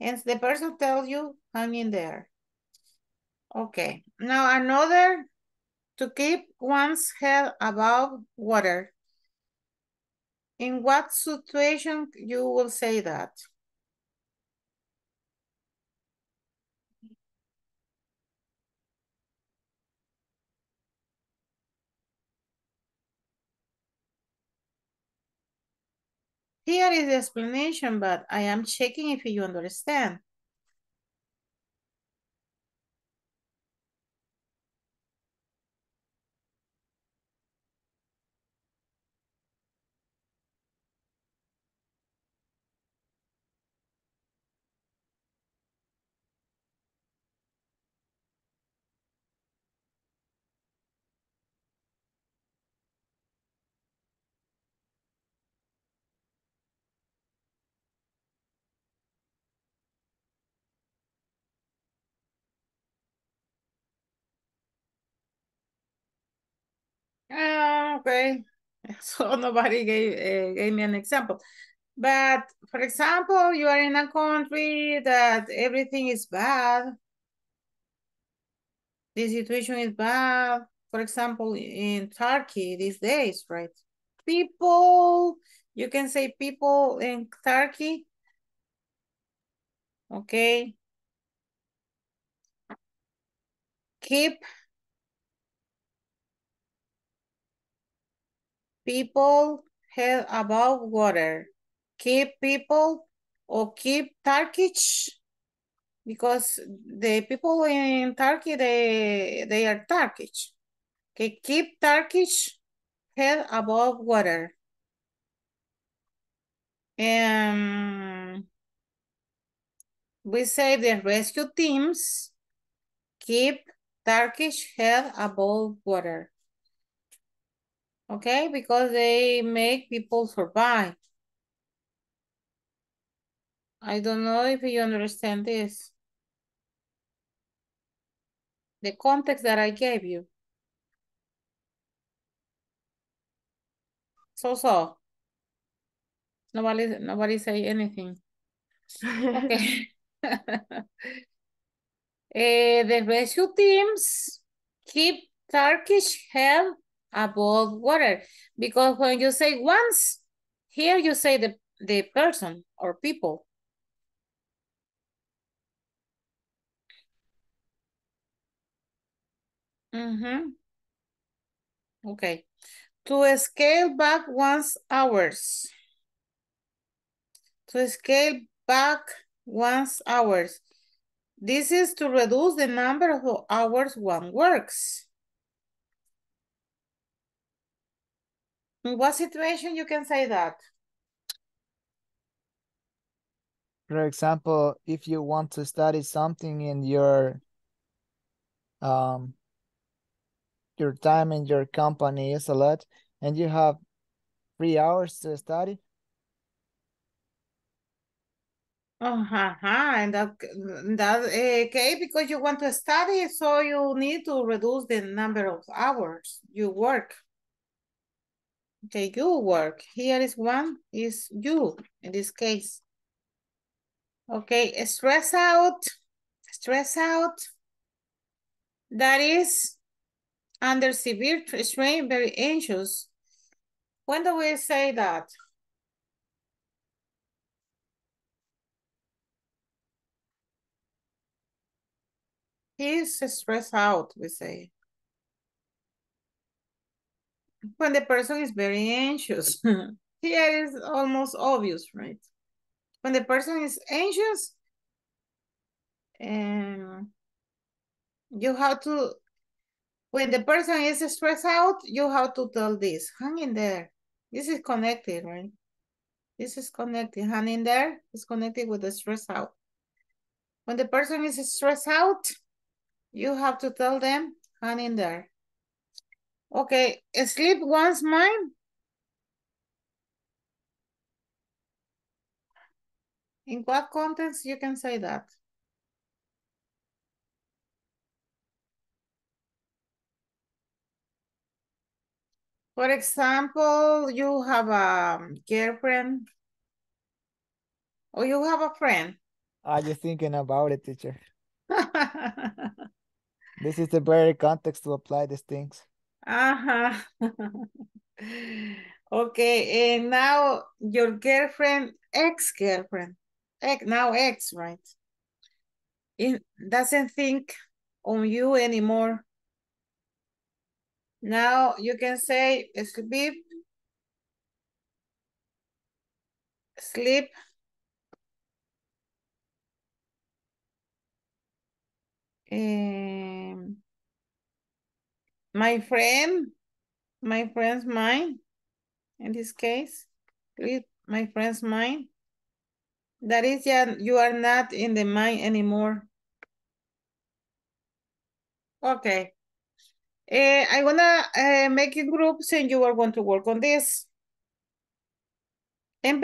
Speaker 1: And the person tells you, hang in there. Okay, now another, to keep one's head above water. In what situation you will say that? Here is the explanation, but I am checking if you understand. Ah, okay. So nobody gave, uh, gave me an example. But for example, you are in a country that everything is bad. The situation is bad. For example, in Turkey these days, right? People, you can say people in Turkey. Okay. Keep people head above water. Keep people or keep Turkish because the people in Turkey, they, they are Turkish. Okay, keep Turkish head above water. And we say the rescue teams keep Turkish head above water. Okay, because they make people survive. I don't know if you understand this. The context that I gave you. So, so. Nobody, nobody say anything. Okay. uh, the rescue teams keep Turkish head above water because when you say once, here you say the, the person or people. Mm -hmm. Okay. To scale back one's hours. To scale back one's hours. This is to reduce the number of hours one works. In what situation you can say that?
Speaker 10: For example, if you want to study something in your um your time in your company is a lot and you have three hours to study.
Speaker 1: Uh -huh. And that, that okay, because you want to study, so you need to reduce the number of hours you work. Okay, you work. Here is one, is you, in this case. Okay, stress out, stress out. That is under severe strain, very anxious. When do we say that? He's stressed out, we say. When the person is very anxious. Here is almost obvious, right? When the person is anxious, and you have to when the person is stressed out, you have to tell this, hang in there. This is connected, right? This is connected. Hang in there is connected with the stress out. When the person is stressed out, you have to tell them, hang in there. Okay, sleep once mine. In what context you can say that? For example, you have a girlfriend or you have a friend.
Speaker 10: Ah, Are you thinking about it, teacher. this is the very context to apply these things.
Speaker 1: Uh-huh. okay, and now your girlfriend, ex-girlfriend, ex, now ex, right? It doesn't think on you anymore. Now you can say sleep, sleep. Um, my friend, my friend's mine, in this case, sleep, my friend's mine. That is, yeah, you are not in the mind anymore. Okay. Uh, I'm gonna uh, make a groups and you are going to work on this. And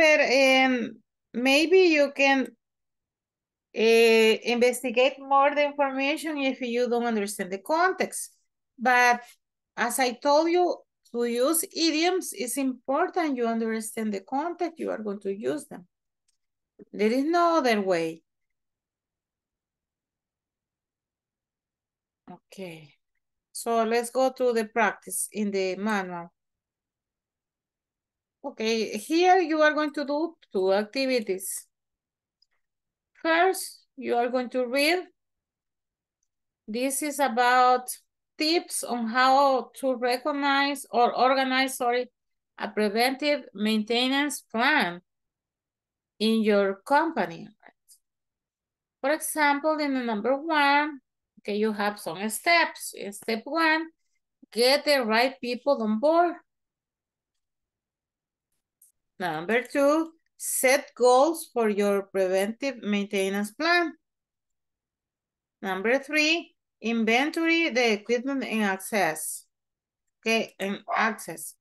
Speaker 1: maybe you can uh, investigate more the information if you don't understand the context. But as I told you, to use idioms is important you understand the context you are going to use them. There is no other way. Okay. So let's go to the practice in the manual. Okay, here you are going to do two activities. First, you are going to read. This is about tips on how to recognize or organize, sorry, a preventive maintenance plan in your company. For example, in the number one, okay, you have some steps. Step one, get the right people on board. Number two, set goals for your preventive maintenance plan. Number three, inventory the equipment and access. Okay, and access.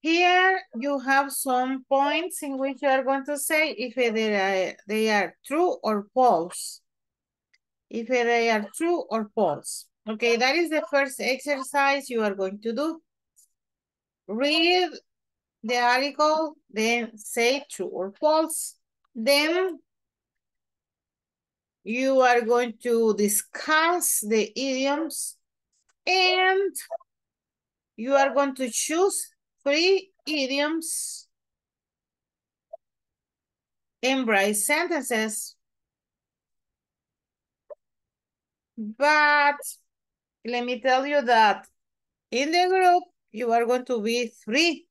Speaker 1: Here you have some points in which you are going to say if they are, they are true or false. If they are true or false. Okay, that is the first exercise you are going to do. Read the article, then say true or false. Then you are going to discuss the idioms and you are going to choose three idioms write sentences. But let me tell you that in the group, you are going to be three.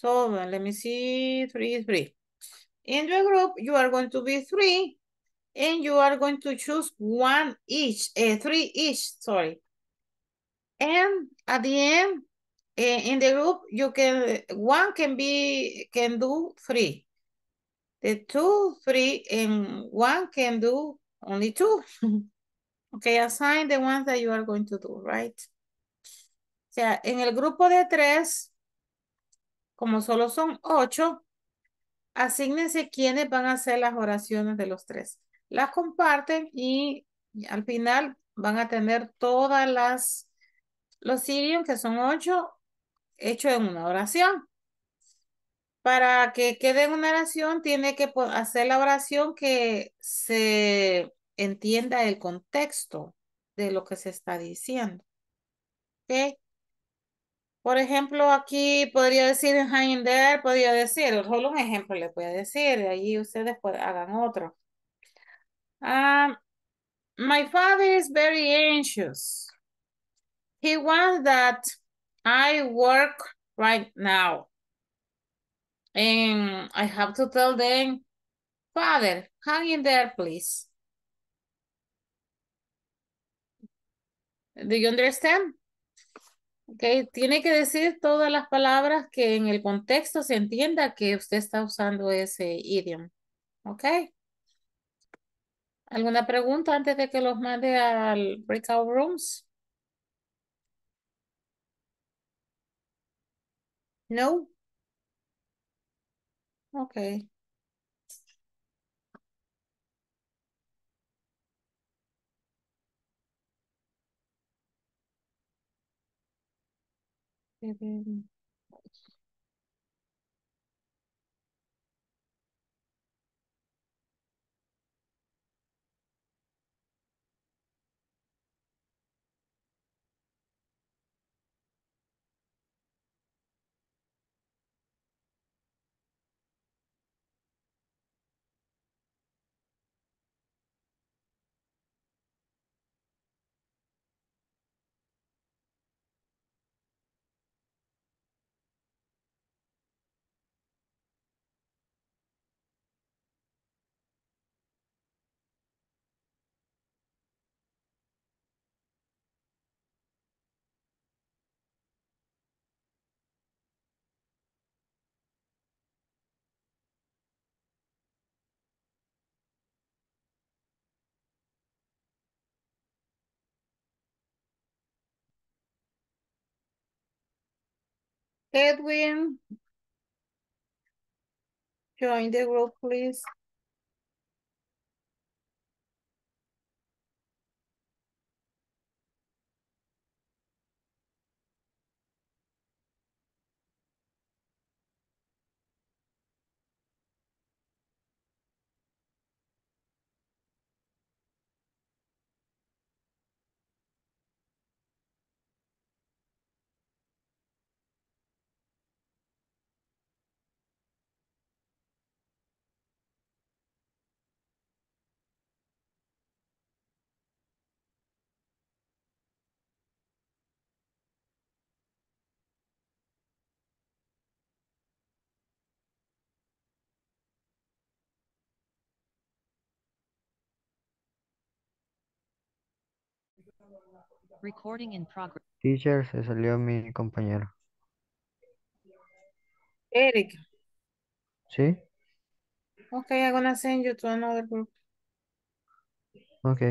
Speaker 1: So let me see, three, three. In the group, you are going to be three, and you are going to choose one each, uh, three each, sorry. And at the end, uh, in the group, you can, one can be, can do three. The two, three, and one can do only two. okay, assign the ones that you are going to do, right? O sea, en el grupo de tres, como solo son ocho, asígnense quiénes van a hacer las oraciones de los tres. Las comparten y al final van a tener todas las, los idioms que son ocho, hechos en una oración. Para que quede en una oración, tiene que hacer la oración que se entienda el contexto de lo que se está diciendo. ¿Ok? Por ejemplo, aquí podría decir hang there, podría decir, solo un ejemplo le voy decir, ahí ustedes pueden, hagan otro. Um, my father is very anxious. He wants that I work right now. And I have to tell them, father, hang in there, please. Do you understand? Okay, tiene que decir todas las palabras que en el contexto se entienda que usted está usando ese idioma. Ok. ¿Alguna pregunta antes de que los mande al breakout rooms? No. Okay. Seven. Edwin. Join the group, please.
Speaker 11: Recording in progress.
Speaker 8: Teacher, se salió mi compañero.
Speaker 1: Eric.
Speaker 8: ¿Sí?
Speaker 1: Okay, I'm gonna send you to another group.
Speaker 8: Ok.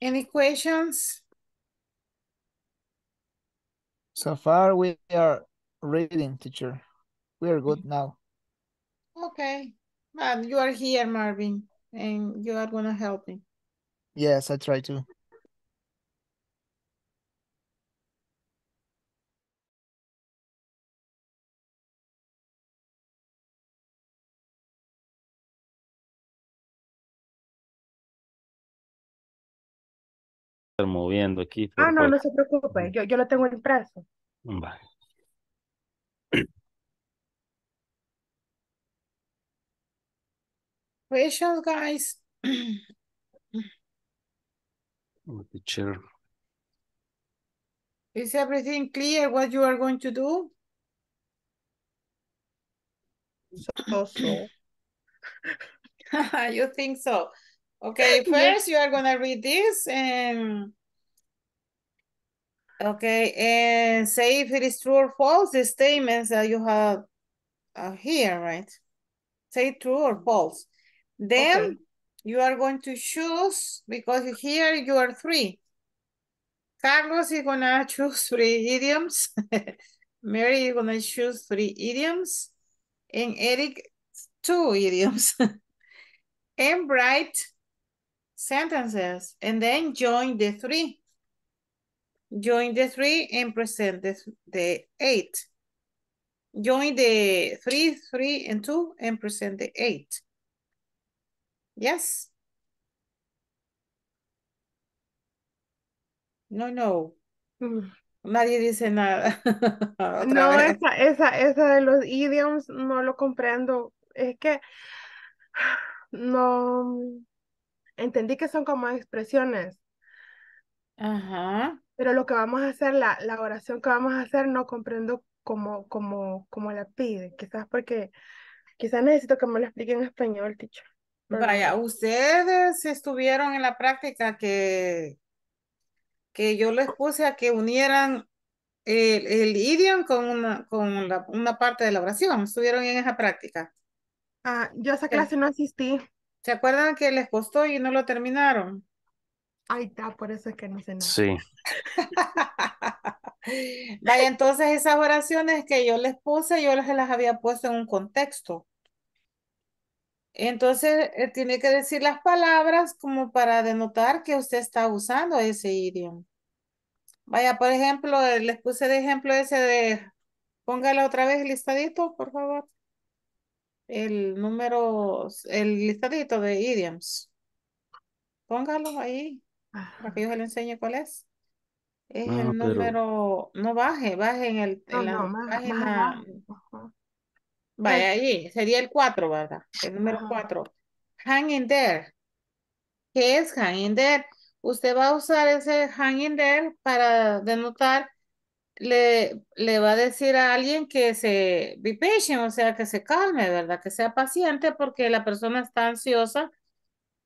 Speaker 1: Any questions?
Speaker 10: So far, we are reading, teacher. We are good now.
Speaker 1: Okay, but you are here, Marvin, and you are gonna help me.
Speaker 10: Yes, I try to.
Speaker 12: Estar moviendo aquí.
Speaker 6: Ah, no, no
Speaker 12: cual-
Speaker 6: se preocupe, yo, yo lo tengo impreso.
Speaker 12: Vale.
Speaker 1: Questions, guys?
Speaker 12: Oh, Teacher,
Speaker 1: Is everything clear what you are going to do?
Speaker 6: So, so.
Speaker 1: You think so? Okay, first you are gonna read this and okay, and say if it is true or false, the statements that you have uh, here, right? Say true or false. Then
Speaker 6: Okay.
Speaker 1: you are going to choose because here you are three. Carlos is gonna choose three idioms. Mary is gonna choose three idioms. And Eric, two idioms. and write sentences. And then join the three. Join the three and present the, the eight. Join the three, three, and two and present the eight. Yes. No, no.
Speaker 6: Mm.
Speaker 1: Nadie dice nada.
Speaker 6: No,
Speaker 1: vez.
Speaker 6: esa, esa, esa de los idioms no lo comprendo. Es que no entendí que son como expresiones,
Speaker 1: Ajá.
Speaker 6: pero lo que vamos a hacer, la, la oración que vamos a hacer, no comprendo como, como, como la pide. Quizás porque, quizás necesito que me lo explique en español, teacher. Pero
Speaker 1: Vaya, ustedes estuvieron en la práctica que, que yo les puse a que unieran el, el idioma con una, con la- una parte de la oración. Estuvieron en esa práctica.
Speaker 6: Ah, yo a esa
Speaker 1: ¿Se,
Speaker 6: clase no asistí.
Speaker 1: Se acuerdan que les costó y no lo terminaron?
Speaker 6: Ahí está, por eso es que no sé nada.
Speaker 12: Sí.
Speaker 1: Vaya, entonces esas oraciones que yo les puse, yo se las había puesto en un contexto. Entonces, eh, tiene que decir las palabras como para denotar que usted está usando ese idioma. Vaya, por ejemplo, eh, les puse de ejemplo ese de, póngale otra vez el listadito, por favor. El número, el listadito de idioms. Póngalo ahí, para que yo se le enseñe cuál es. Es
Speaker 12: Ah,
Speaker 1: el
Speaker 12: pero
Speaker 1: número, no baje, baje en el,
Speaker 6: No,
Speaker 1: en la
Speaker 6: no, más, más
Speaker 1: página, vaya allí, sería el 4, ¿verdad? El número
Speaker 6: ajá.
Speaker 1: 4. Hang in there. ¿Qué es hang in there? Usted va a usar ese hang in there para denotar, le, le va a decir a alguien que se, be patient, o sea, que se calme, ¿verdad? Que sea paciente porque la persona está ansiosa,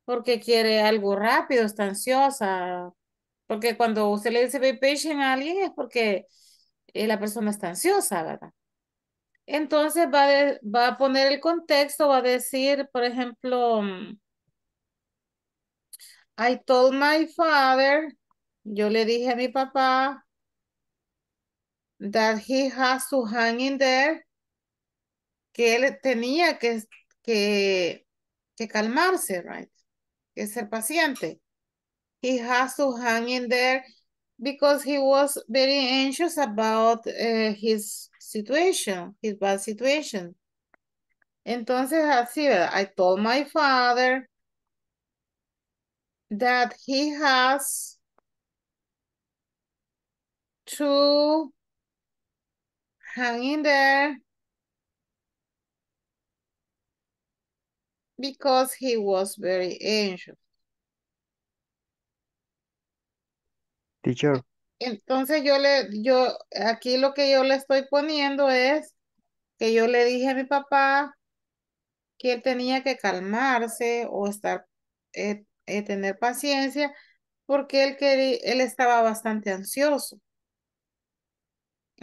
Speaker 1: porque quiere algo rápido, está ansiosa. Porque cuando usted le dice be patient a alguien es porque eh, la persona está ansiosa, ¿verdad? Entonces va, va a poner el contexto, va a decir, por ejemplo, mm, I told my father, yo le dije a mi papá that he has to hang in there, que él tenía que, que, que calmarse, right? Que ser paciente. He has to hang in there because he was very anxious about eh, his situation, his bad situation. Entonces, así. I told my father that he has to hang in there because he was very anxious.
Speaker 8: Teacher,
Speaker 1: Entonces yo le, yo, aquí lo que yo le estoy poniendo es que yo le dije a mi papá que él tenía que calmarse o estar, eh, eh, tener paciencia porque él quería, él estaba bastante ansioso.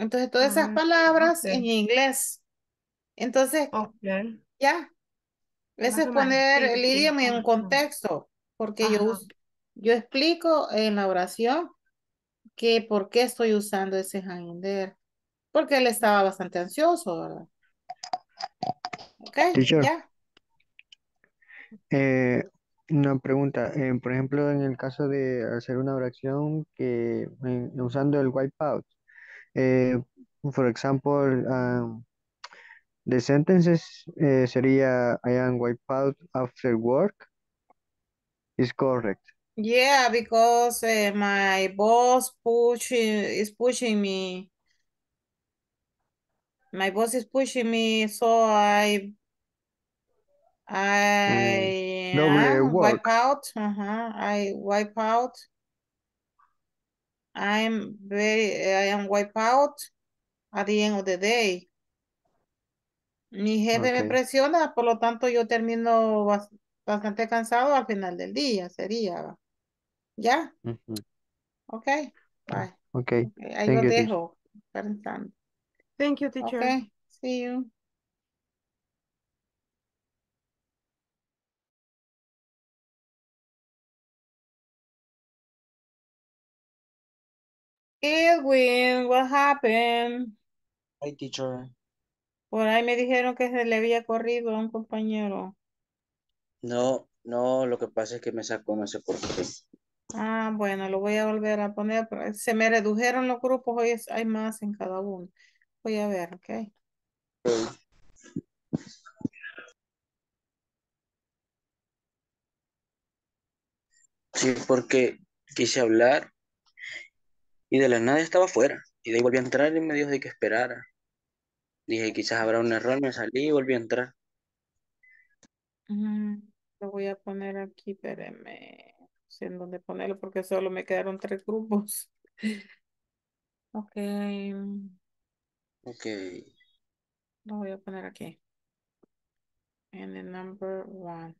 Speaker 1: Entonces todas esas
Speaker 6: Ah,
Speaker 1: palabras en inglés. Entonces, ya, eso es poner el idioma en un contexto, porque yo,
Speaker 6: Ajá.
Speaker 1: yo explico en la oración que por qué estoy usando ese hang in there, porque él estaba bastante ansioso, ¿verdad? Ok,
Speaker 8: teacher,
Speaker 1: ya.
Speaker 8: eh, una pregunta. eh, por ejemplo, en el caso de hacer una oración que eh, usando el wipeout, eh, for example, um, the sentences eh, sería I am wiped out after work is correct.
Speaker 1: Yeah, because eh, my boss pushing is pushing me. My boss is pushing me, so I I am wipe out. Uh-huh. I wipe out. I'm very I am wipe out at the end of the day. Mi jefe me
Speaker 8: Okay.
Speaker 1: presiona, por lo tanto yo termino bas- bastante cansado al final del día, sería. ¿Ya?
Speaker 12: Ujú.
Speaker 1: Ok. Bye.
Speaker 8: Okay.
Speaker 1: Ok, Ahí
Speaker 8: Thank
Speaker 1: lo
Speaker 8: you, teacher.
Speaker 1: dejo. pensando.
Speaker 6: Thank you, teacher.
Speaker 1: Okay. See you. Edwin, what happened?
Speaker 3: Hi, teacher.
Speaker 1: Por ahí me dijeron que se le había corrido a un compañero.
Speaker 3: No, no, lo que pasa es que me sacó, no sé por qué.
Speaker 1: Ah, bueno, lo voy a volver a poner. pero Se me redujeron los grupos, hoy es- hay más en cada uno. Voy a ver, ¿ok?
Speaker 3: Sí, porque quise hablar y de la nada estaba fuera. Y de ahí volví a entrar y me dijo de que esperara. Dije, quizás habrá un error, me salí y volví a entrar.
Speaker 1: Mm, lo voy a poner aquí, espérenme. No sé en dónde ponerlo porque solo me quedaron tres grupos. Ok,
Speaker 3: Ok.
Speaker 1: lo voy a poner aquí. En el number one.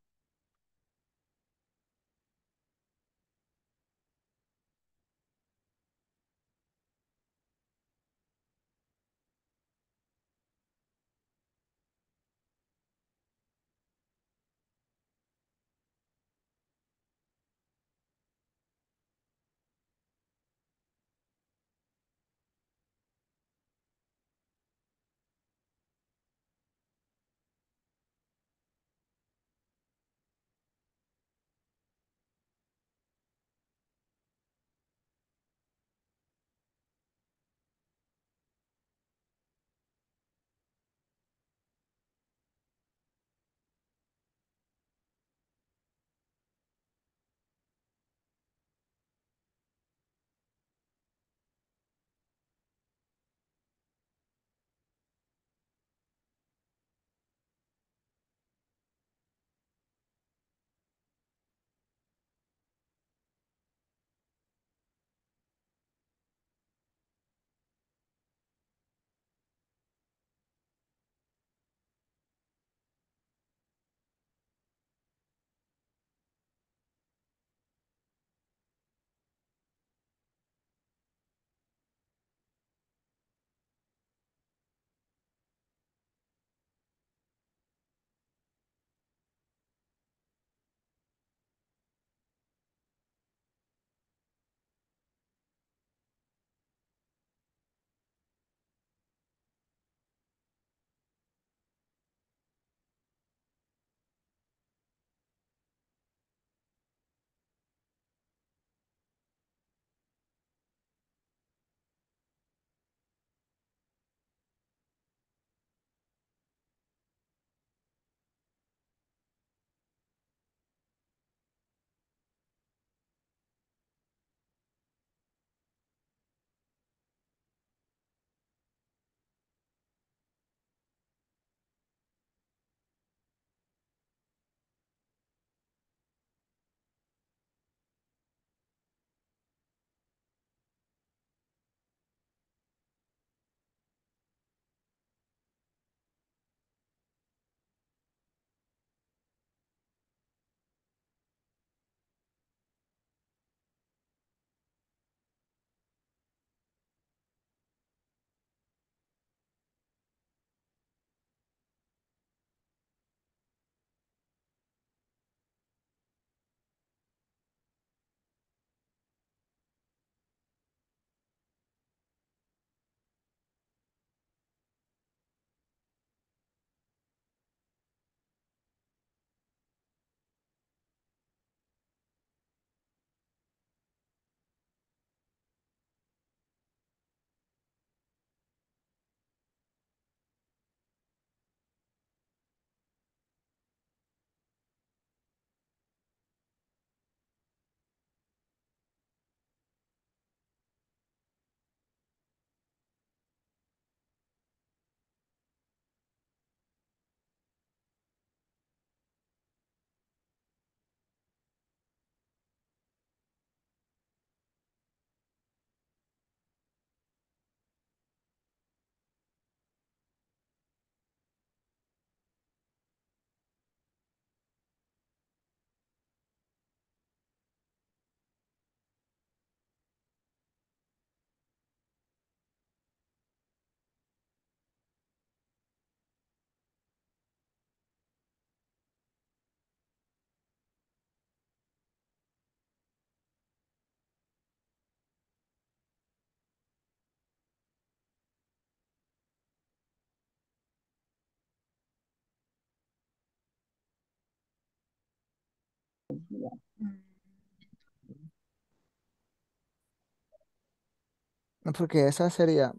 Speaker 10: No, porque esa sería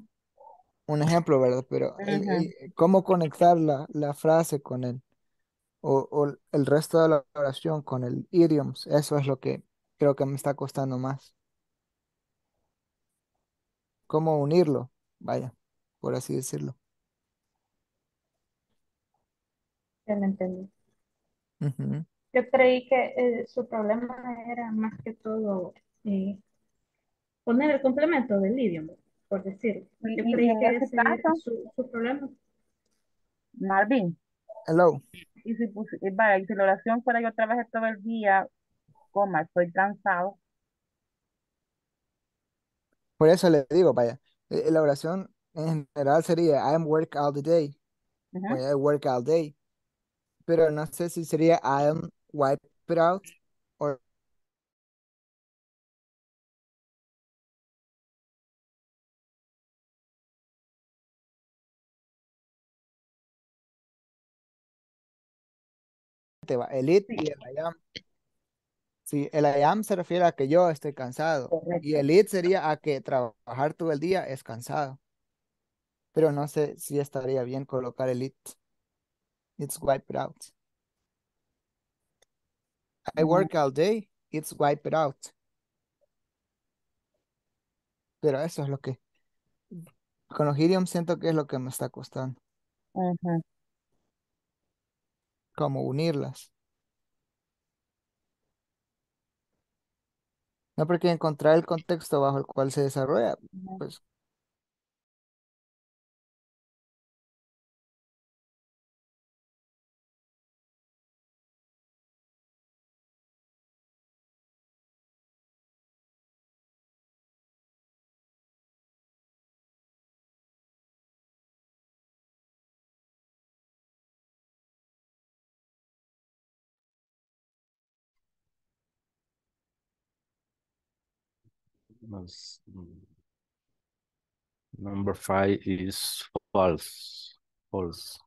Speaker 10: un ejemplo, ¿verdad? Pero cómo conectar la, la frase con el, o, o el resto de la oración con el idioms, eso es lo que creo que me está costando más. Cómo unirlo, vaya, por así decirlo.
Speaker 7: Ya lo entendí.
Speaker 10: Ujú.
Speaker 7: Yo creí que eh, su problema era más que todo eh, poner el complemento del idioma, por decirlo. Yo creí que
Speaker 2: ese
Speaker 7: era su, su problema.
Speaker 2: Marvin,
Speaker 10: Hello.
Speaker 2: y si, pus- y vaya, y si la oración fuera yo trabajé todo el día, coma, estoy cansado.
Speaker 10: Por eso le digo, vaya, eh, la oración en general sería I am work all the day o
Speaker 2: Ujú.
Speaker 10: I work all day, pero no sé si sería I am wipe it out o te va el it y el I am. Sí, el I am se refiere a que yo estoy cansado y
Speaker 2: correcto.
Speaker 10: el it sería a que trabajar todo el día es cansado, pero no sé si estaría bien colocar el it. It's wipe it out. I work all day, it's wipe it out. Pero eso es lo que, con los idioms siento que es lo que me está costando, como unirlas. No porque encontrar el contexto bajo el cual se desarrolla, pues
Speaker 12: Number five is false. False.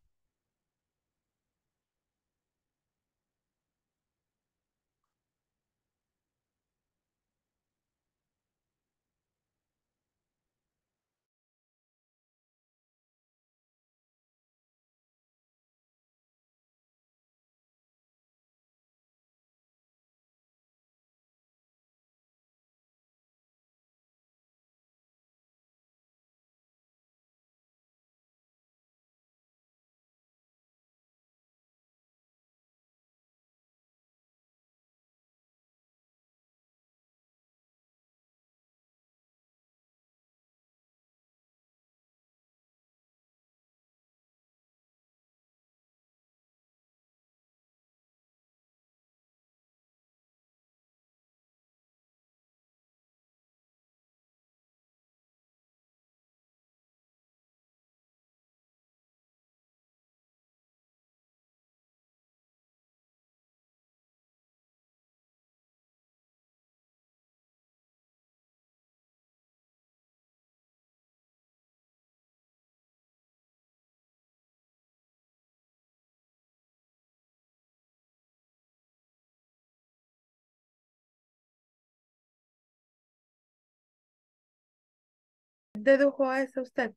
Speaker 6: Dedujo a eso usted.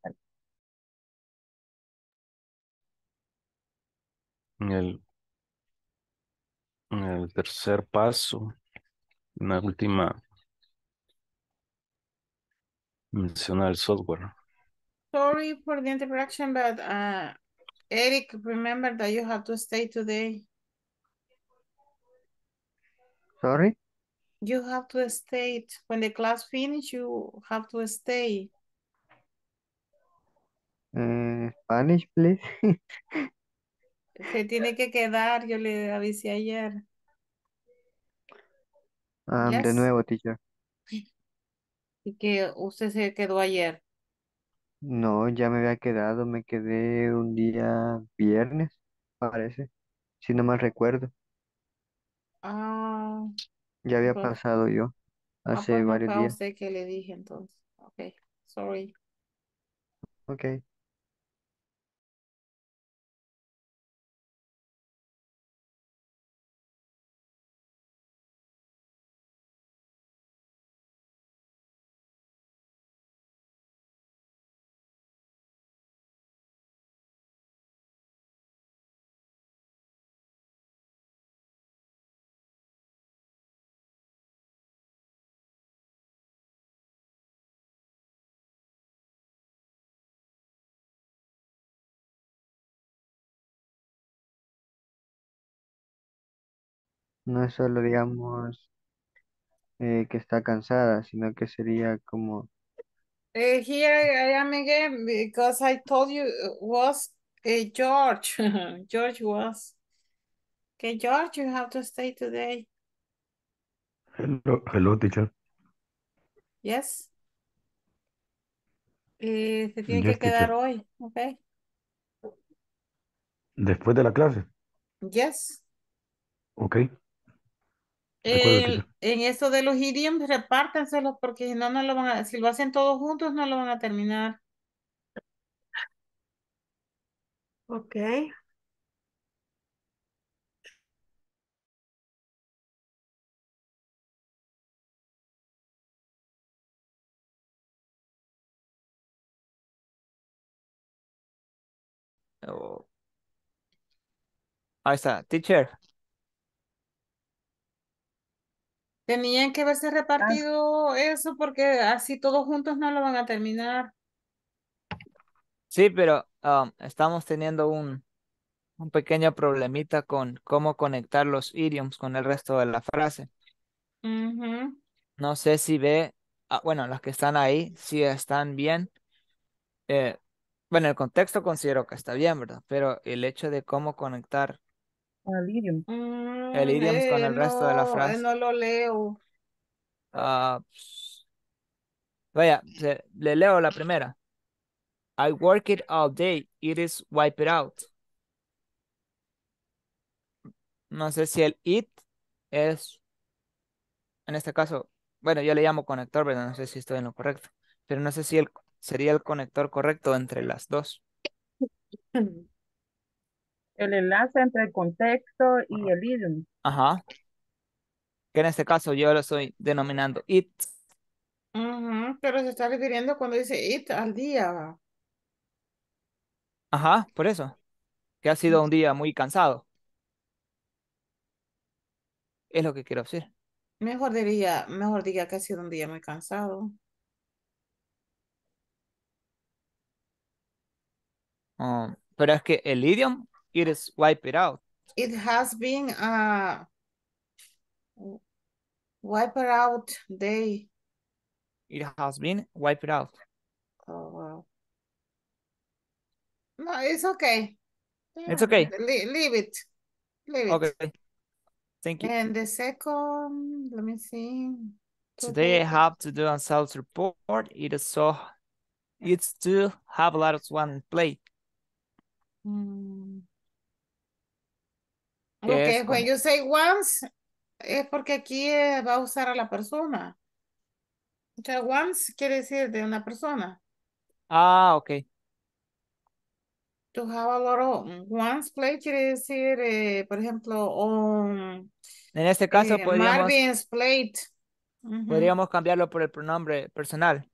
Speaker 12: En el, en el tercer paso, en la última, menciona el software.
Speaker 1: Sorry for the interruption, but uh, Eric, remember that you have to stay today.
Speaker 8: Sorry.
Speaker 1: You have to stay. When the class finish, you have to stay.
Speaker 8: Eh, Spanish, please.
Speaker 1: Se tiene que quedar, yo le avisé ayer.
Speaker 8: Um, de
Speaker 1: Yes.
Speaker 8: nuevo, teacher.
Speaker 1: Y que usted se quedó ayer.
Speaker 8: No, ya me había quedado, me quedé un día viernes, parece, si no mal recuerdo.
Speaker 1: Ah,
Speaker 8: Ya había
Speaker 1: pues,
Speaker 8: pasado yo
Speaker 1: ah,
Speaker 8: hace
Speaker 1: pues no
Speaker 8: varios días.
Speaker 1: usted que le dije entonces. Ok, sorry.
Speaker 8: Ok. No es solo, digamos, eh, que está cansada, sino que sería como,
Speaker 1: Eh, here I am again because I told you it was eh, George. George was. Okay, George, you have to stay today.
Speaker 13: Hello, hello, teacher.
Speaker 1: Yes. Eh, se tiene que
Speaker 13: Yes,
Speaker 1: quedar
Speaker 13: teacher.
Speaker 1: hoy, okay?
Speaker 13: Después de la clase.
Speaker 1: Yes.
Speaker 13: Ok. Acuerdo,
Speaker 1: En, esto de los idioms, repártanselos porque si no, no lo van a, si lo hacen todos juntos, no lo van a terminar.
Speaker 6: Ok.
Speaker 5: Oh. Ahí está, teacher.
Speaker 1: Tenían que haberse repartido eso porque así todos juntos no lo van a terminar.
Speaker 5: Sí, pero um, estamos teniendo un, un pequeño problemita con cómo conectar los idioms con el resto de la frase. No sé si ve, ah, bueno, las que están ahí, si están bien. Eh, bueno, el contexto considero que está bien, ¿verdad? Pero el hecho de cómo conectar El
Speaker 1: Mm,
Speaker 5: idioms con
Speaker 1: eh,
Speaker 5: el resto de la
Speaker 1: eh,
Speaker 5: frase.
Speaker 1: no lo leo.
Speaker 5: ah, ps- vaya, le leo la primera. I work it all day, it is wipe it out. No sé si el it es, en este caso, bueno, yo le llamo conector, ¿verdad? No sé si estoy en lo correcto, pero no sé si el, sería el conector correcto entre las dos.
Speaker 2: El enlace entre el contexto y el idioma.
Speaker 5: Ajá. Que en este caso yo lo estoy denominando it.
Speaker 1: Ujú, Pero se está refiriendo cuando dice it al día.
Speaker 5: Ajá, por eso. Que ha sido un día muy cansado. Es lo que quiero decir.
Speaker 1: Mejor diría, mejor diga que ha sido un día muy cansado.
Speaker 5: Um, pero es que el idiom, it is wipe it out.
Speaker 1: It has been a wipe out day.
Speaker 5: It has been wipe it out.
Speaker 1: Oh, wow. No, it's okay.
Speaker 5: It's okay.
Speaker 1: le- leave it. Leave it.
Speaker 5: Okay. Thank you.
Speaker 1: And the second, let me see.
Speaker 5: Today I have to do a sales report. It is so it's to have a lot of one play.
Speaker 1: Mm. Okay, when you say once, es porque aquí eh, va a usar a la persona. Sea, once quiere decir de una persona.
Speaker 5: Ah, ok.
Speaker 1: To have a lot of once play quiere decir, eh, por ejemplo, on
Speaker 5: En este caso
Speaker 1: eh,
Speaker 5: podríamos,
Speaker 1: Marvin's plate.
Speaker 5: Podríamos cambiarlo por el pronombre personal.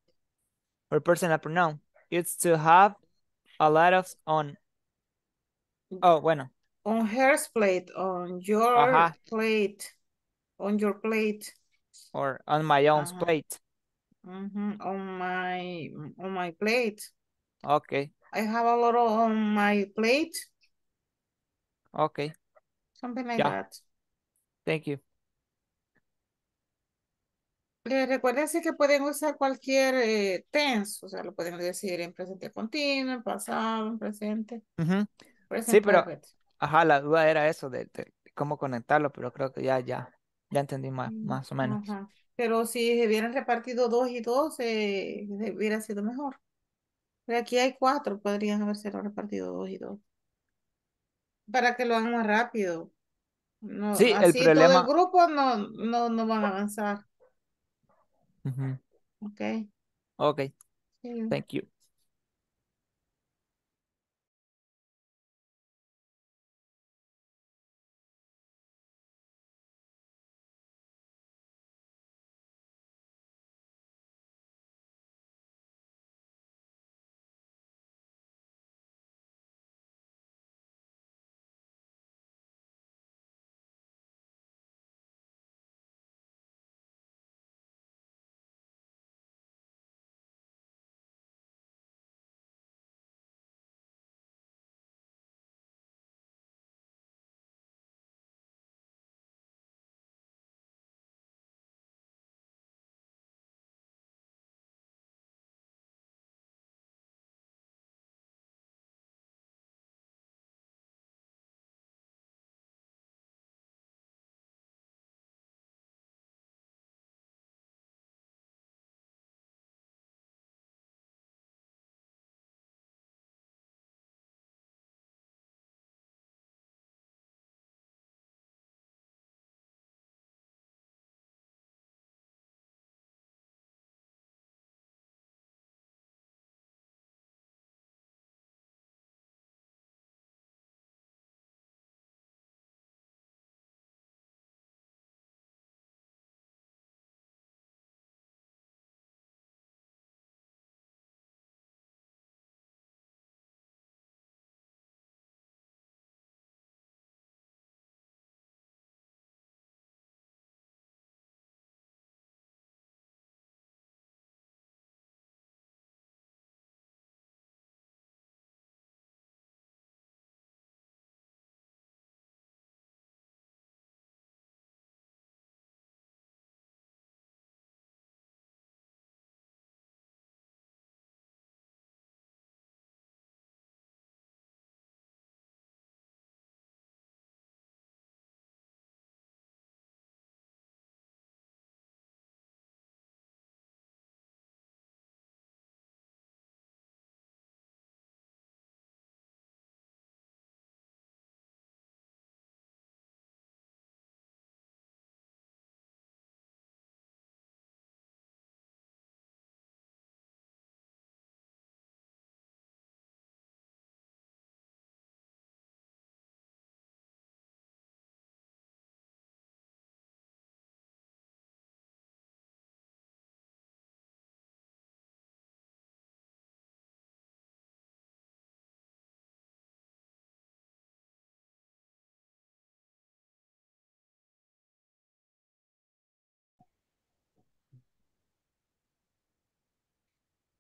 Speaker 5: Por personal pronoun. It's to have a lot of on. Oh, bueno.
Speaker 1: On her plate, on your
Speaker 5: Ajá.
Speaker 1: plate, on your plate.
Speaker 5: Or on my own
Speaker 1: Ajá.
Speaker 5: plate.
Speaker 1: Ujú, On my on my plate.
Speaker 5: Okay.
Speaker 1: I have a lot on my plate.
Speaker 5: Okay.
Speaker 1: Something like that.
Speaker 5: Thank you.
Speaker 1: Eh, recuérdense que pueden usar cualquier eh, tense, o sea, lo pueden decir en presente continuo, en pasado, en presente. Present
Speaker 5: Sí, pero,
Speaker 1: perfect.
Speaker 5: Ajá, la duda era eso de, de cómo conectarlo, pero creo que ya, ya, ya entendí más,
Speaker 1: Mm,
Speaker 5: más o menos.
Speaker 1: Ajá. Pero si se hubieran repartido dos y dos, eh, hubiera sido mejor. Pero aquí hay cuatro, podrían haberse repartido dos y dos. Para que lo hagan más rápido. No,
Speaker 5: Sí, el
Speaker 1: así todo el
Speaker 5: problema.
Speaker 1: grupo no, no, no van a avanzar. Ok. Sí.
Speaker 5: thank you.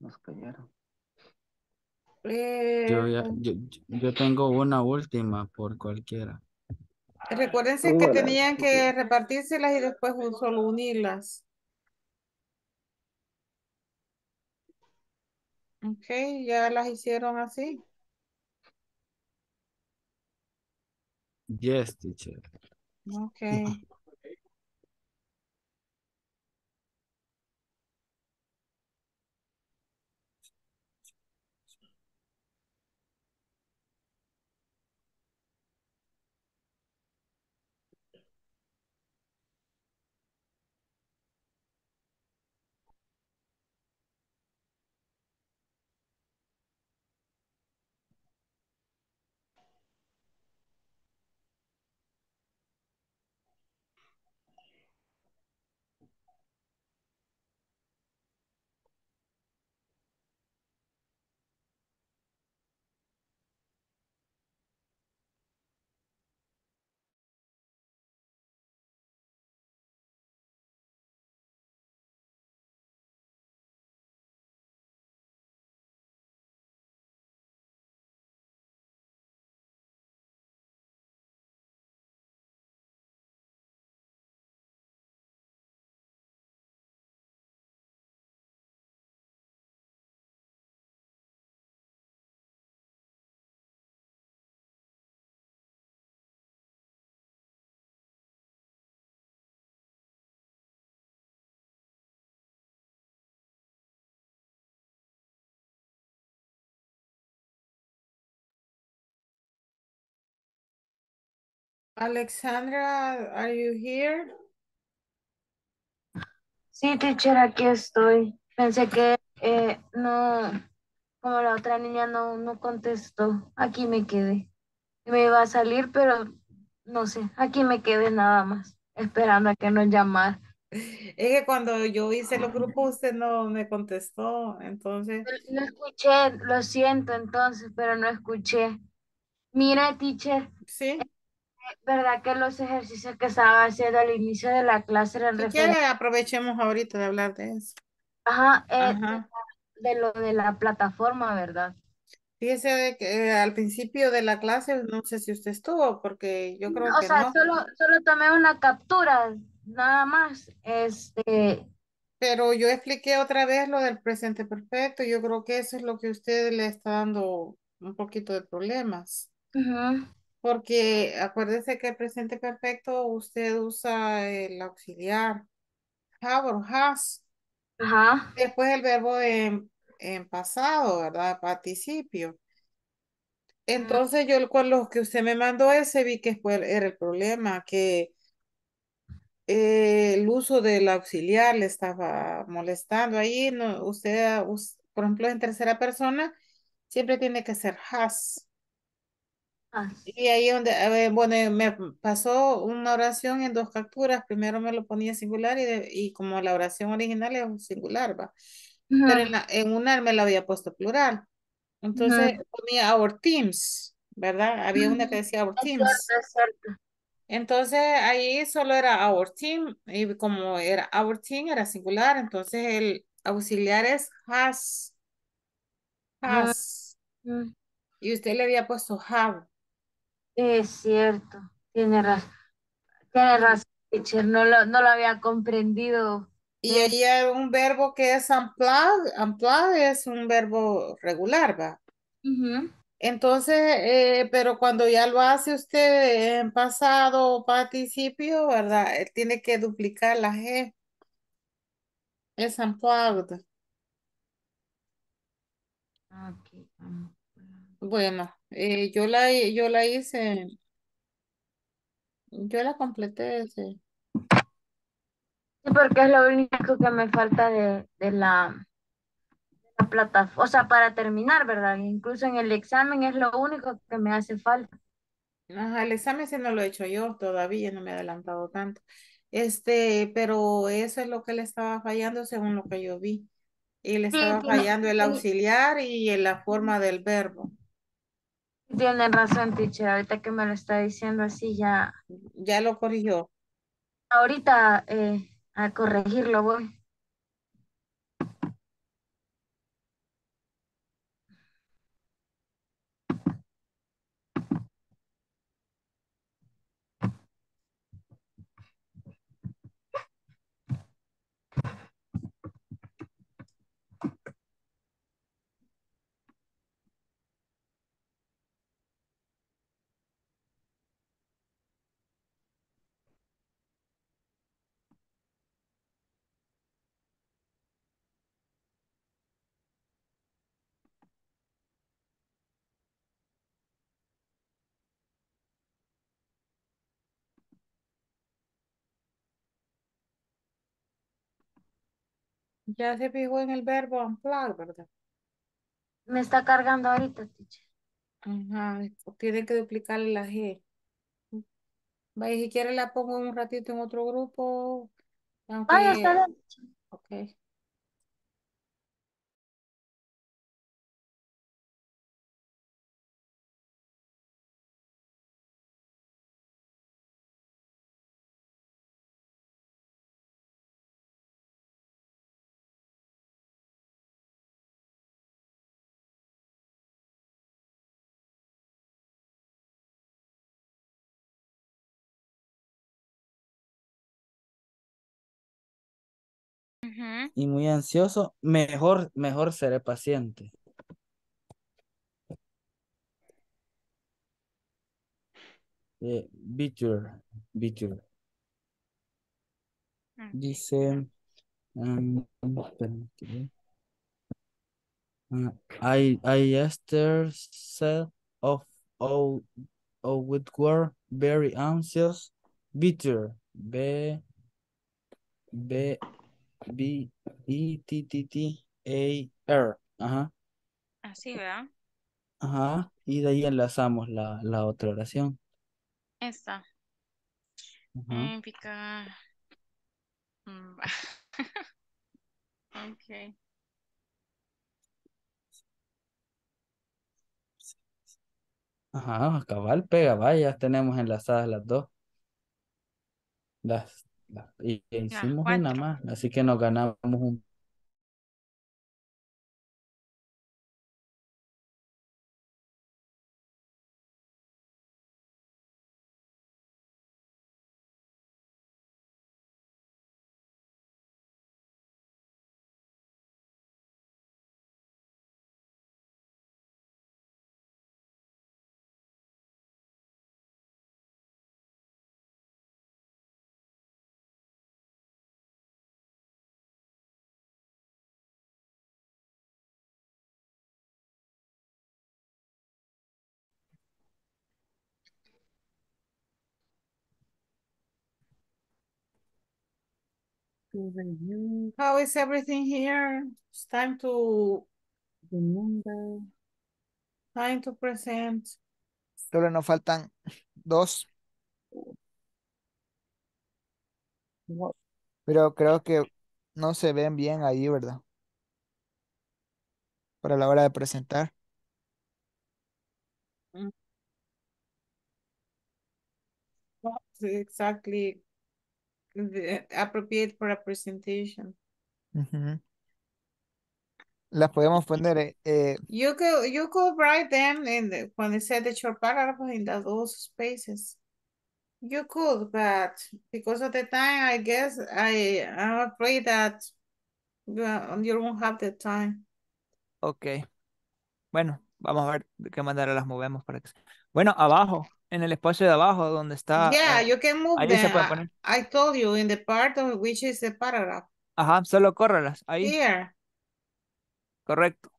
Speaker 4: Nos cayeron.
Speaker 1: Eh,
Speaker 14: Yo, ya, yo, yo tengo una última por cualquiera.
Speaker 1: recuérdense que tenían que repartírselas y después un- solo unirlas. Ok, ya las hicieron así.
Speaker 14: Yes, teacher.
Speaker 1: Ok. Alexandra, are you here?
Speaker 15: Sí, teacher, aquí estoy. Pensé que eh, no, como la otra niña no, no contestó, aquí me quedé. Me iba a salir, pero no sé, aquí me quedé nada más, esperando a que nos llamara.
Speaker 1: Es que cuando yo hice los grupos usted no me contestó, entonces.
Speaker 15: No escuché, lo siento entonces, pero no escuché. Mira, teacher.
Speaker 1: Sí.
Speaker 15: ¿Verdad que los ejercicios que estaba haciendo al inicio de la clase eran
Speaker 1: Si
Speaker 15: referentes?
Speaker 1: aprovechemos ahorita de hablar de eso.
Speaker 15: Ajá, eh,
Speaker 1: Ajá.
Speaker 15: de lo de la plataforma, ¿verdad?
Speaker 1: Fíjese de que eh, al principio de la clase, no sé si usted estuvo, porque yo creo
Speaker 15: O
Speaker 1: que
Speaker 15: sea,
Speaker 1: no.
Speaker 15: solo, solo tomé una captura, nada más. Este,
Speaker 1: Pero yo expliqué otra vez lo del presente perfecto. Yo creo que eso es lo que usted le está dando un poquito de problemas.
Speaker 15: ujú,
Speaker 1: Porque acuérdese que el presente perfecto usted usa el auxiliar, have or has.
Speaker 15: Ajá.
Speaker 1: Después el verbo en, en pasado, ¿verdad? Participio. Entonces yo con lo que usted me mandó ese vi que fue, era el problema, que eh, el uso del auxiliar le estaba molestando ahí. No, usted, us- por ejemplo, en tercera persona, siempre tiene que ser has.
Speaker 15: Ah,
Speaker 1: Y ahí donde, eh, bueno, me pasó una oración en dos capturas. Primero me lo ponía singular y, de- y como la oración original es un singular, va. Pero en,
Speaker 15: ujú,
Speaker 1: la, en una me la había puesto plural. Entonces ponía our teams, ¿verdad? Había una que
Speaker 15: ujú.
Speaker 1: decía our
Speaker 15: Es cierto,
Speaker 1: teams.
Speaker 15: es cierto.
Speaker 1: Entonces ahí solo era our team y como era our team era singular, entonces el auxiliar es has,
Speaker 15: Ujú,
Speaker 1: has.
Speaker 15: ujú.
Speaker 1: Y usted le había puesto have.
Speaker 15: Es cierto, tiene razón, tiene razón, teacher, no lo, no lo había comprendido.
Speaker 1: y hay un verbo que es unplug. Unplug es un verbo regular, ¿va?
Speaker 15: Ujú.
Speaker 1: Entonces, eh, pero cuando ya lo hace usted en pasado o participio, ¿verdad? Eh, Tiene que duplicar la G. Es unplugged.
Speaker 15: Ok, mm.
Speaker 1: Bueno, eh, yo la, yo la hice, yo la completé ese.
Speaker 15: Sí, porque es lo único que me falta de, de la, la plataforma, o sea, para terminar, ¿verdad? Incluso en el examen es lo único que me hace falta.
Speaker 1: Ajá, el examen sí no lo he hecho yo todavía, no me he adelantado tanto. Este, pero eso es lo que le estaba fallando según lo que yo vi. Y le
Speaker 15: Sí,
Speaker 1: estaba fallando el auxiliar y en la forma del verbo.
Speaker 15: Tiene razón, teacher, ahorita que me lo está diciendo así ya,
Speaker 1: Ya lo corrigió.
Speaker 15: ahorita eh, a corregirlo voy.
Speaker 1: Ya se fijó en el verbo unplug, ¿verdad?
Speaker 15: Me está cargando ahorita, teacher.
Speaker 1: Ajá, tiene que duplicarle la G. Vaya, si quiere la pongo un ratito en otro grupo, aunque...
Speaker 15: Vaya, está bien.
Speaker 1: Ok.
Speaker 14: Y muy ansioso, mejor, mejor seré paciente. Eh, bitter, bitter. Dice, um, I, I Esther said of all of which were very anxious, bitter, B, B, B, E, T, T, T, A, R, ajá,
Speaker 16: Así, ¿verdad?
Speaker 14: ajá, y de ahí enlazamos la, la otra oración.
Speaker 16: Esta.
Speaker 14: Ajá.
Speaker 16: Mm. Ok.
Speaker 14: Ajá, cabal, pega, vaya, tenemos enlazadas las dos. Las- y hicimos una más, así que nos ganamos un
Speaker 2: To review,
Speaker 1: How is everything here? It's time to,
Speaker 2: remember,
Speaker 1: time to present.
Speaker 10: Solo nos faltan dos,
Speaker 2: what,
Speaker 10: pero creo que no se ven bien ahí, ¿verdad? Para la hora de presentar.
Speaker 1: What's exactly the- appropriate for a presentation.
Speaker 10: Las podemos poner, eh, eh,
Speaker 1: You could, you could write them in the, when it said the short paragraph in the, those spaces. You could, but because of the time, I guess I, I'm afraid that you, you won't have the time.
Speaker 5: Ok. Bueno, vamos a ver de qué manera las movemos para que... Bueno, abajo, en el espacio de abajo donde está...
Speaker 1: Yeah,
Speaker 5: eh,
Speaker 1: you can move
Speaker 5: ahí se puede
Speaker 1: I,
Speaker 5: poner.
Speaker 1: I told you in the part of which is the paragraph.
Speaker 5: Ajá, solo córralas. Ahí,
Speaker 1: Here,
Speaker 5: correcto.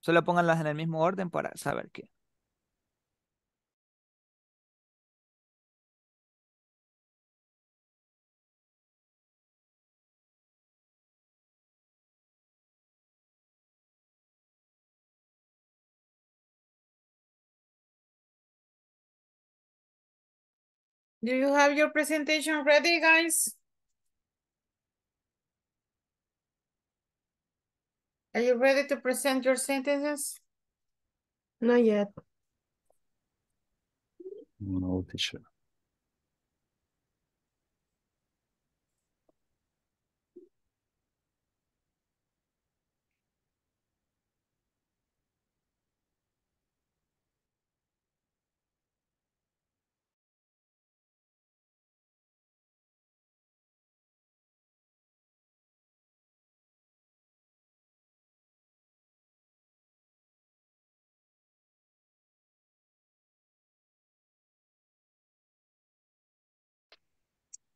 Speaker 5: Solo pónganlas en el mismo orden para saber qué.
Speaker 1: Do you have your presentation ready, guys? Are you ready to present your sentences?
Speaker 6: Not yet.
Speaker 12: No, teacher.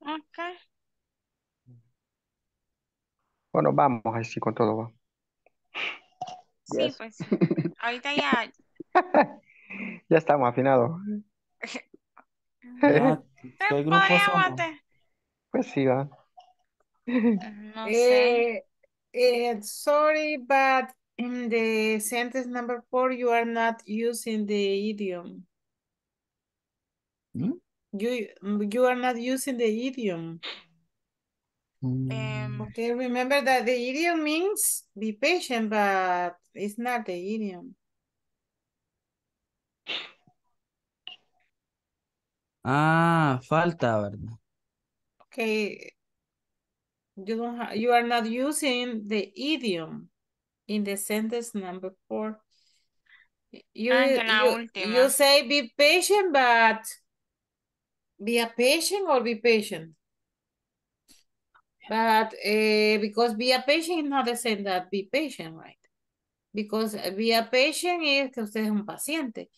Speaker 16: Ok.
Speaker 8: Bueno, vamos así con todo. va.
Speaker 16: Sí,
Speaker 8: Yes.
Speaker 16: pues. Ahorita ya.
Speaker 8: Ya estamos afinados.
Speaker 14: Ya, ¿qué grupo
Speaker 16: Podríamos
Speaker 14: somos?
Speaker 8: Pues sí, va.
Speaker 16: No sé.
Speaker 1: Eh, Eh, sorry, but in the sentence number four, you are not using the idiom.
Speaker 14: ¿Mm?
Speaker 1: You, you are not using the idiom.
Speaker 14: Mm,
Speaker 1: Okay, remember that the idiom means be patient, but it's not the idiom.
Speaker 14: Ah, falta, ¿verdad?
Speaker 1: Okay, you don't have, you are not using the idiom in the sentence number four. You,
Speaker 16: Ah, que en la
Speaker 1: you, you say be patient, but be a patient or be patient. But uh, because be a patient is not the same that be patient, right? Because be a patient es que usted es un paciente.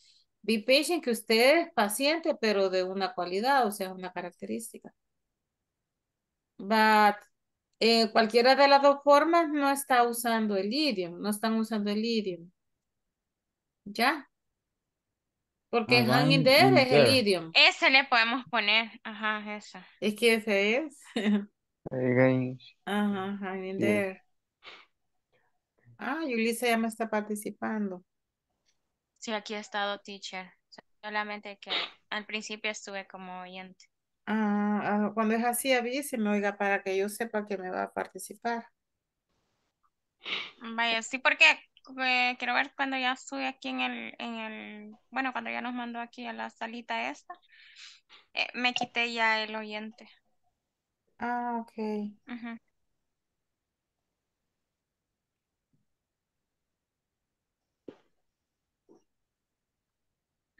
Speaker 1: Be patient que usted es paciente, pero de una cualidad, o sea, una característica. But eh, cualquiera de las dos formas no está usando el idiom, no están usando el idiom. ¿Ya? Porque hang in
Speaker 14: in-
Speaker 1: there
Speaker 14: in
Speaker 1: es el idiom.
Speaker 16: Ese le podemos poner. Ajá, eso.
Speaker 1: Es que ese es. Ajá, hang in
Speaker 8: Yes.
Speaker 1: there. Ah, Yulisa ya me está participando.
Speaker 16: Sí, aquí he estado teacher. Solamente que al principio estuve como oyente.
Speaker 1: Ah, ah, cuando es así, avíseme, oiga, para que yo sepa que me va a participar.
Speaker 16: Vaya, sí, porque eh, quiero ver cuando ya estuve aquí en el, en el, bueno, cuando ya nos mandó aquí a la salita esta, eh, me quité ya el oyente.
Speaker 1: Ah, ok.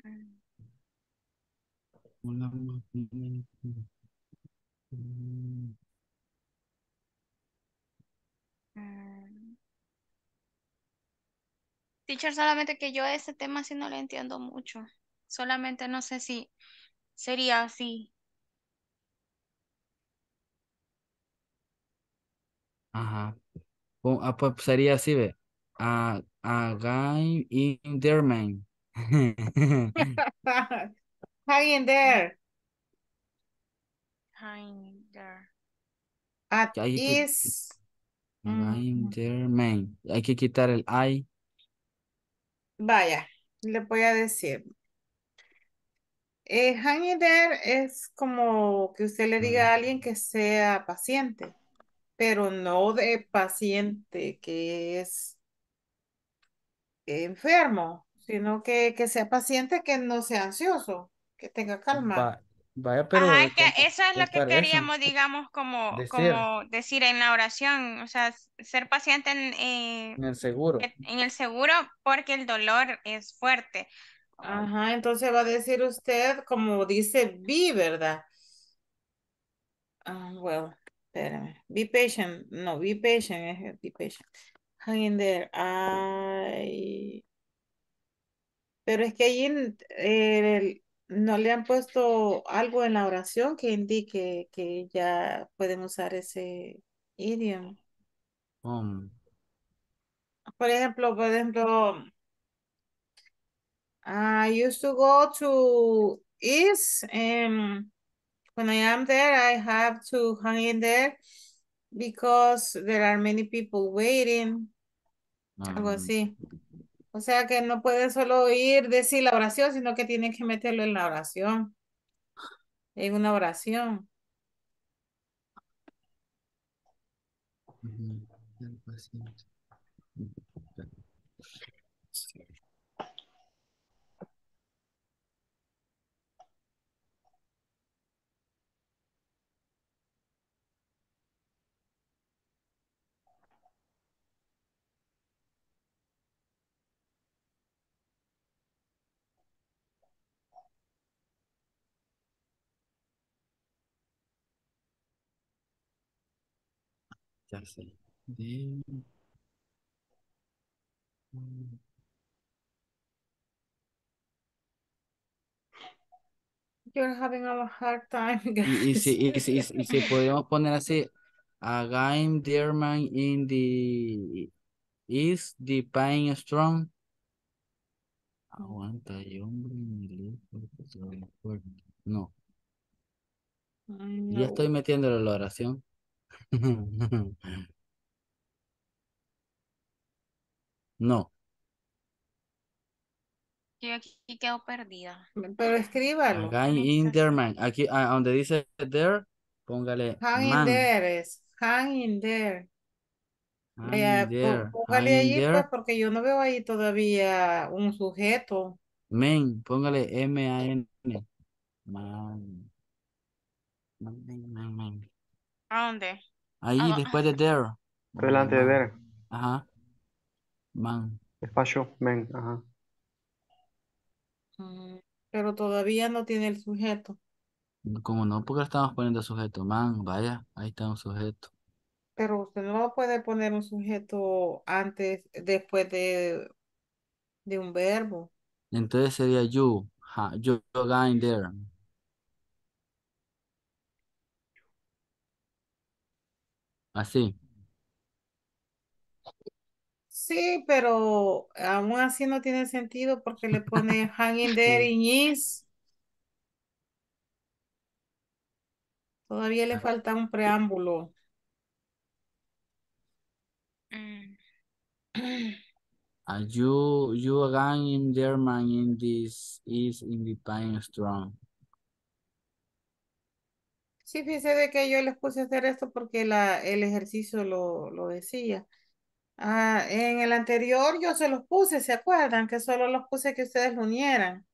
Speaker 16: Mm,
Speaker 14: mm.
Speaker 16: Teacher, solamente que yo ese tema sí no lo entiendo mucho. Solamente no sé si sería así.
Speaker 14: Ajá. Oh, ah, pues sería así, ve. A, a guy in there, man.
Speaker 1: Hang in there.
Speaker 16: Hang there.
Speaker 1: At is.
Speaker 14: Guy in
Speaker 1: Mm,
Speaker 14: there, man. Hay que quitar el I.
Speaker 1: Vaya, le voy a decir. Eh, hang in there es como que usted le diga a alguien que sea paciente, pero no de paciente que es enfermo, sino que, que sea paciente que no sea ansioso, que tenga calma.
Speaker 14: Va- vaya, pero
Speaker 16: Ajá, es que
Speaker 14: ¿cómo-
Speaker 16: eso es lo que queríamos, digamos, como,
Speaker 14: Decir.
Speaker 16: como decir en la oración, o sea, ser paciente en, eh,
Speaker 14: En el seguro.
Speaker 16: en el seguro porque el dolor es fuerte.
Speaker 1: Ajá, entonces va a decir usted, como dice be, ¿verdad? Ah, well, espérame. Be patient. No, be patient. es Be patient. Hang in there. Ay. Pero es que allí en- eh, no le han puesto algo en la oración que indique que ya pueden usar ese idiom.
Speaker 14: Um,
Speaker 1: Por ejemplo, por ejemplo, I used to go to East and when I am there, I have to hang in there because there are many people waiting. Algo
Speaker 14: um,
Speaker 1: así. O sea que no puede solo ir decir la oración, sino que tiene que meterlo en la oración. En una oración.
Speaker 14: el paciente. Sé. De-
Speaker 1: You're having a hard time,
Speaker 14: Y, y,
Speaker 1: guys.
Speaker 14: si, y, si, y si y si podemos poner así, a guy there man in the is the pain strong. Aguanta, y hombre, hijo, porque se ve fuerte. No, ya estoy metiéndole la oración. No.
Speaker 16: Yo aquí quedo perdida.
Speaker 1: Pero escríbalo.
Speaker 14: Guy in there, man. Aquí, ah, donde dice there, póngale
Speaker 1: Hang in
Speaker 14: man.
Speaker 1: there es. Hang in there.
Speaker 14: Hang
Speaker 1: Vaya,
Speaker 14: in there.
Speaker 1: póngale
Speaker 14: hang in
Speaker 1: allí,
Speaker 14: there.
Speaker 1: pues, porque yo no veo ahí todavía un sujeto.
Speaker 14: Man, póngale M-A-N. Man. Man, man, man, man.
Speaker 16: ¿A dónde?
Speaker 14: Ahí
Speaker 16: Ah,
Speaker 14: después de there.
Speaker 17: Delante de there.
Speaker 14: Ajá. Man.
Speaker 17: Espacio, men. Ajá.
Speaker 1: Mm, Pero todavía no tiene el sujeto.
Speaker 14: Como no, porque le estamos poniendo sujeto. Man, vaya, ahí está un sujeto.
Speaker 1: Pero usted no puede poner un sujeto antes, después de, de un verbo.
Speaker 14: Entonces sería you. Ja, you guy in there. Así.
Speaker 1: Sí, pero aún así no tiene sentido porque le pone hanging there in is. Todavía le falta un preámbulo.
Speaker 16: mm,
Speaker 14: Uh, you, you again in there, man, in this is in the pine strong.
Speaker 1: Sí, fíjese de que yo les puse a hacer esto porque la, el ejercicio lo, lo decía. Ah, en el anterior yo se los puse, ¿se acuerdan? Que solo los puse que ustedes lo unieran.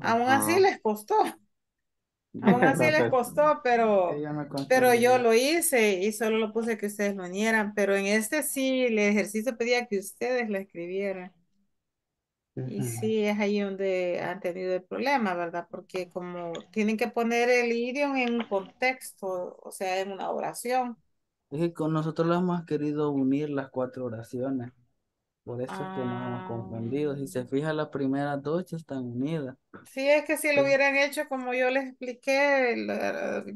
Speaker 1: Aún así les costó. Aún así les
Speaker 17: Entonces,
Speaker 1: costó, pero, pero yo lo hice y solo lo puse que ustedes lo unieran. Pero en este sí, el ejercicio pedía que ustedes lo escribieran. Y sí, es ahí donde han tenido el problema, ¿verdad? Porque como tienen que poner el idioma en un contexto, o sea, en una oración.
Speaker 14: Es que con nosotros lo hemos querido unir las cuatro oraciones. Por eso es que nos hemos
Speaker 1: Ah,
Speaker 14: confundido. Si se fija, las primeras dos ya están unidas.
Speaker 1: sí, es que si lo hubieran hecho como yo les expliqué,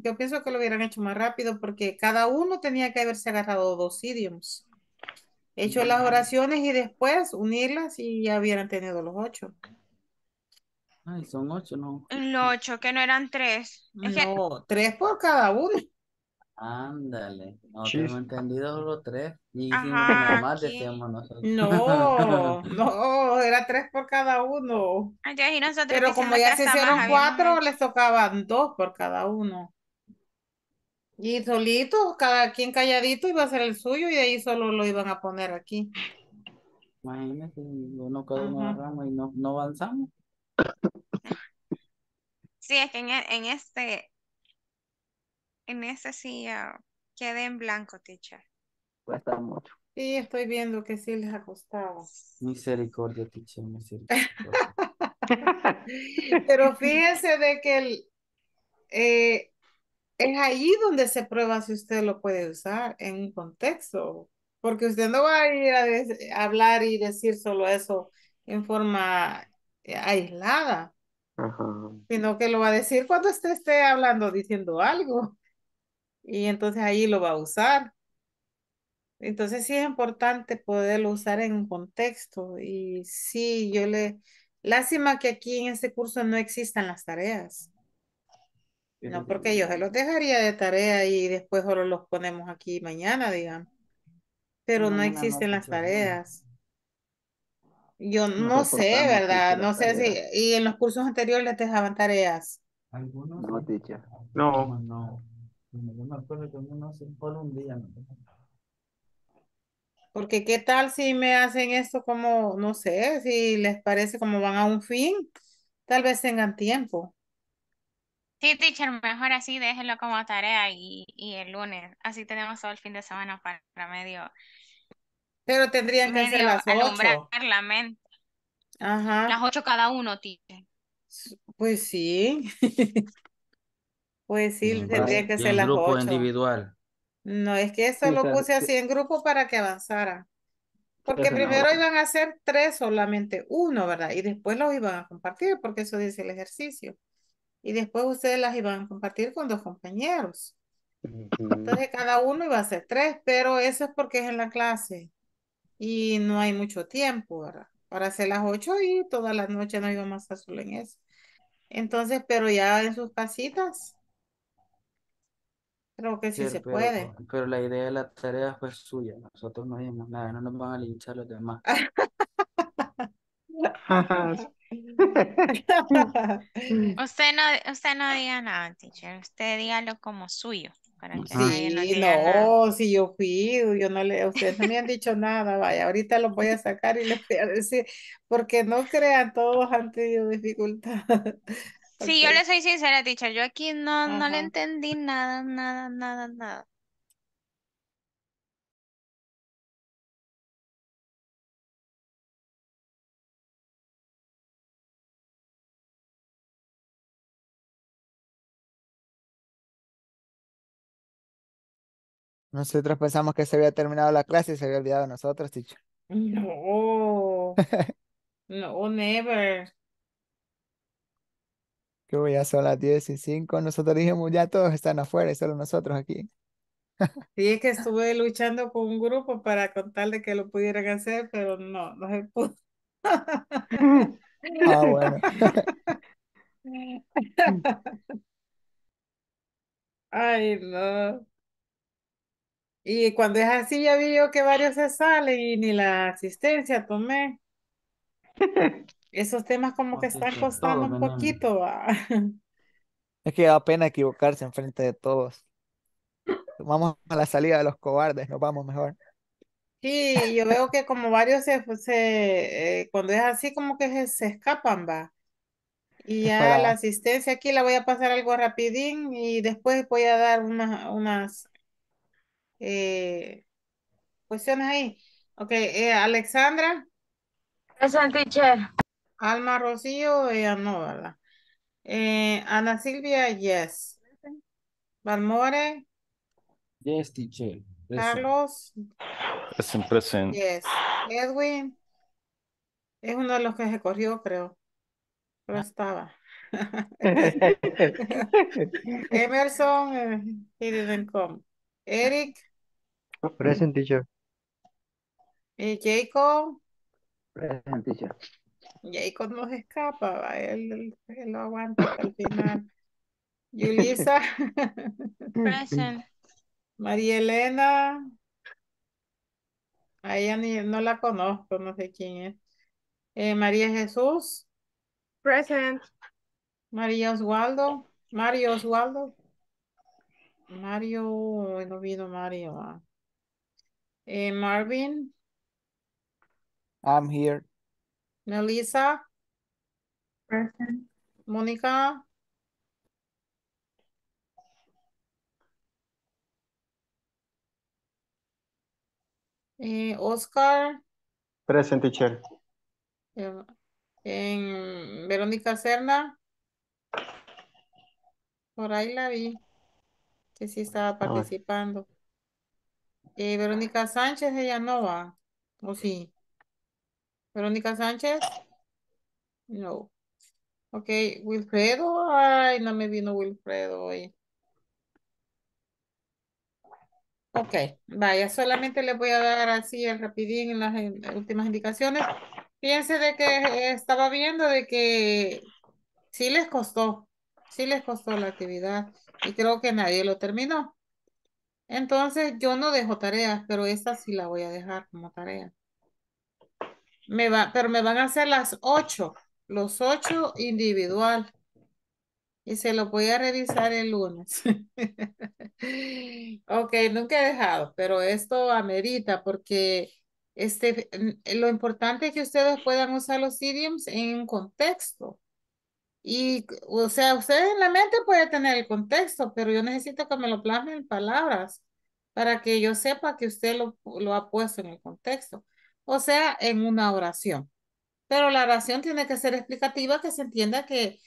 Speaker 1: yo pienso que lo hubieran hecho más rápido porque cada uno tenía que haberse agarrado dos idioms, hecho las oraciones y después unirlas y ya hubieran tenido los ocho.
Speaker 14: Ay, son ocho, ¿no?
Speaker 16: Los ocho, que no eran tres. Es que
Speaker 1: No, tres por cada uno.
Speaker 14: Ándale.
Speaker 17: Chis.
Speaker 14: hemos entendido los tres. Y
Speaker 16: Ajá,
Speaker 14: más, decíamos nosotros.
Speaker 1: No, no, era tres por cada uno.
Speaker 16: Ay, y nosotros
Speaker 1: Pero como ya se hicieron cuatro, les tocaban dos por cada uno. Y solito, cada quien calladito iba a hacer el suyo y de ahí solo lo iban a poner aquí.
Speaker 14: Imagínate, uno cada uno agarramos y no, no avanzamos.
Speaker 16: Sí, es que en, e- en este, en este sí ah, quedé en blanco, teacher.
Speaker 4: Cuesta mucho.
Speaker 1: Sí, estoy viendo que sí les ha costado.
Speaker 14: Misericordia, teacher, misericordia.
Speaker 1: Pero fíjense de que el, eh, es ahí donde se prueba si usted lo puede usar en un contexto. Porque usted no va a ir a, hablar y decir solo eso en forma eh, aislada.
Speaker 17: Ajá.
Speaker 1: sino que lo va a decir cuando usted esté hablando, diciendo algo, y entonces ahí lo va a usar. Entonces sí es importante poderlo usar en un contexto, y sí, yo le, lástima que aquí en este curso no existan las tareas, no porque yo se los dejaría de tarea y después solo los ponemos aquí mañana, digamos, pero no existen las tareas. Yo
Speaker 4: No
Speaker 1: no sé, ¿verdad? No sé si, y en los cursos anteriores les dejaban tareas.
Speaker 14: Algunos
Speaker 4: No, teacher.
Speaker 17: No.
Speaker 14: no. Yo me acuerdo que unos sí, por un día. ¿no?
Speaker 1: Porque qué tal si me hacen esto como, no sé, si les parece como van a un fin, tal vez tengan tiempo.
Speaker 16: Sí, teacher, mejor así, déjelo como tarea y, y el lunes. Así tenemos todo el fin de semana para medio,
Speaker 1: Pero tendrían que ser
Speaker 16: medio
Speaker 1: las
Speaker 16: alumbrar
Speaker 1: ocho.
Speaker 16: la mente.
Speaker 1: Ajá,
Speaker 16: Las ocho cada uno, teacher.
Speaker 1: pues sí. Pues
Speaker 14: Y
Speaker 1: sí,
Speaker 14: en,
Speaker 1: tendrían
Speaker 14: gru-
Speaker 1: que ser
Speaker 14: en
Speaker 1: las
Speaker 14: grupo
Speaker 1: ocho.
Speaker 14: individual.
Speaker 1: No, es que eso
Speaker 4: Sí,
Speaker 1: lo
Speaker 4: se,
Speaker 1: puse
Speaker 4: sí,
Speaker 1: así en grupo para que avanzara. Porque
Speaker 4: las
Speaker 1: primero iban a hacer tres, solamente uno, ¿verdad? Y después los iban a compartir, porque eso dice el ejercicio. Y después ustedes las iban a compartir con dos compañeros. Entonces cada uno iba a hacer tres, pero eso es porque es en la clase y no hay mucho tiempo, ¿verdad? Para hacer las ocho y todas las noches no íbamos a solo en eso. Entonces, pero ya en sus casitas, Creo que sí se
Speaker 14: pero,
Speaker 1: puede.
Speaker 14: pero la idea de la tarea fue suya. Nosotros no dijimos nada, no nos van a linchar los demás.
Speaker 16: Usted no, usted no diga nada, teacher. Usted dígalo como suyo, para que
Speaker 1: Sí,
Speaker 16: diga nada.
Speaker 1: no, si yo fui, yo no le, ustedes no me han dicho nada, vaya, ahorita los voy a sacar y les voy a decir, porque no crean todos han tenido dificultad.
Speaker 16: Sí, yo le soy sincera, teacher. Yo aquí no, no le entendí nada, nada, nada, nada.
Speaker 10: Nosotros pensamos que se había terminado la clase y se había olvidado de nosotros, teacher.
Speaker 1: No, no, never.
Speaker 10: Que ya son las 10 y 5. Nosotros dijimos, ya todos están afuera y solo nosotros aquí.
Speaker 1: Sí, es que estuve luchando con un grupo para contarle que lo pudieran hacer, pero no, no se pudo.
Speaker 10: Ah, bueno.
Speaker 1: Ay, no. Y cuando es así, ya vi yo que varios se salen y ni la asistencia tomé. Esos temas como que están
Speaker 14: teacher,
Speaker 1: costando un poquito, va.
Speaker 10: Es que da pena equivocarse enfrente de todos. Vamos a la salida de los cobardes, nos vamos mejor.
Speaker 1: Sí, yo veo que como varios se, se eh, cuando es así como que se, se escapan, va. Y ya la asistencia aquí la voy a pasar algo rapidín y después voy a dar unas, unas eh, cuestiones ahí. Ok, eh, Alexandra,
Speaker 15: Present, teacher.
Speaker 1: Alma Rocío, ella no, ¿verdad? Eh, Ana Silvia, yes. Valmore,
Speaker 14: Yes, teacher. Present.
Speaker 1: Carlos,
Speaker 12: Present, present.
Speaker 1: yes. Edwin, es uno de los que se corrió, creo, pero estaba. Emerson, eh, he didn't come. Eric,
Speaker 8: Present teacher.
Speaker 1: eh, Jacob,
Speaker 4: Present, teacher.
Speaker 1: Jacob no se escapa, va, Él, él- él lo aguanta hasta el final. Yulisa,
Speaker 16: Present.
Speaker 1: María Elena, a ella ni, no la conozco, no sé quién es. Eh, María Jesús,
Speaker 6: Present.
Speaker 1: María Oswaldo, Mario Oswaldo, Mario, no vino Mario. ah. Eh, Marvin,
Speaker 10: I'm here.
Speaker 1: Melissa,
Speaker 7: Present.
Speaker 1: Mónica, eh, Oscar,
Speaker 17: Present teacher.
Speaker 1: eh, en Verónica Serna, por ahí la vi, que sí estaba participando. Eh, Verónica Sánchez, ella no va, ¿o sí? Verónica Sánchez, no. Ok, Wilfredo, ay, no me vino Wilfredo hoy. Ok, vaya, solamente les voy a dar así el rapidín en las últimas indicaciones. Fíjense de que estaba viendo de que sí les costó, sí les costó la actividad y creo que nadie lo terminó. Entonces yo no dejo tareas, pero esta sí la voy a dejar como tarea. Me va, pero me van a hacer las ocho, los ocho individual. Y se lo voy a revisar el lunes. Ok, nunca he dejado, pero esto amerita porque este, n- lo importante es que ustedes puedan usar los idioms en un contexto. Y, o sea, ustedes en la mente pueden tener el contexto, pero yo necesito que me lo plasmen en palabras para que yo sepa que usted lo, lo ha puesto en el contexto. O sea, en una oración. Pero la oración tiene que ser explicativa, que se entienda que,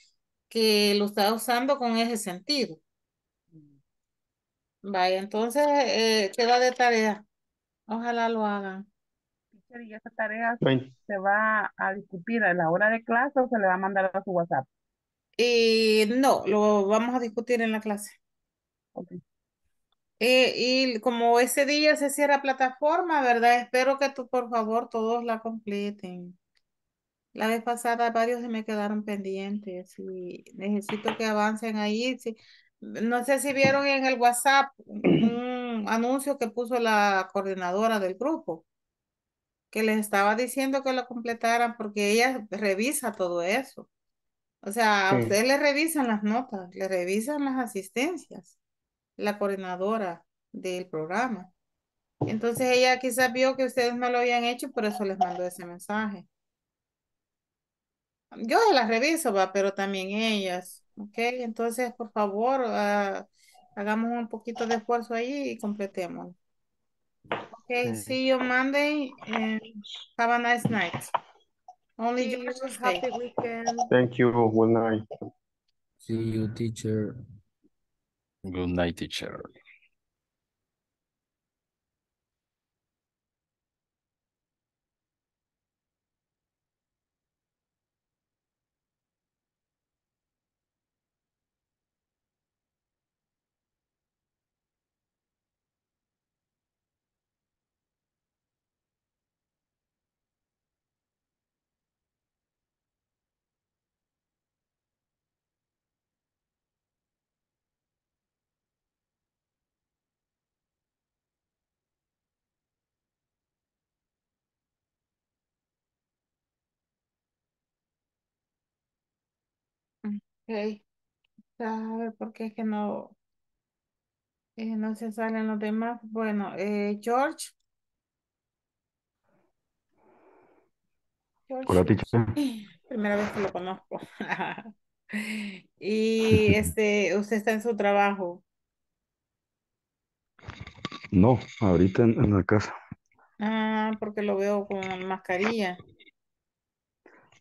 Speaker 1: que lo está usando con ese sentido. Vaya, entonces eh, queda de tarea. Ojalá lo hagan.
Speaker 2: Y esa tarea se va a discutir a la hora de clase o se le va a mandar a su WhatsApp.
Speaker 1: Y no, lo vamos a discutir en la clase. Eh, y como ese día se cierra plataforma, ¿verdad? Espero que tú, por favor, todos la completen. La vez pasada varios se me quedaron pendientes y necesito que avancen ahí. Sí. No sé si vieron en el WhatsApp un anuncio que puso la coordinadora del grupo, que les estaba diciendo que lo completaran porque ella revisa todo eso. O sea, a ustedes le revisan las notas, le revisan las asistencias, la coordinadora del programa. Entonces ella quizás vio que ustedes no lo habían hecho, por eso les mandó ese mensaje. Yo se las reviso, va, pero también ellas, ¿ok? Entonces, por favor, ah, hagamos un poquito de esfuerzo ahí y completemos. Okay,
Speaker 17: Sí.
Speaker 1: see you Monday and have a nice night. Only
Speaker 6: you.
Speaker 1: yours to
Speaker 6: Happy weekend.
Speaker 17: Thank you. Good night.
Speaker 14: See you, teacher.
Speaker 12: Good night, teacher.
Speaker 1: Okay. A ver, ¿por qué es que no, eh, no se salen los demás? Bueno, eh, George.
Speaker 13: Hola,
Speaker 1: George.
Speaker 13: teacher.
Speaker 1: Primera vez que lo conozco. Y este, usted está en su trabajo.
Speaker 13: No, ahorita en, en la casa.
Speaker 1: Ah, porque lo veo con mascarilla.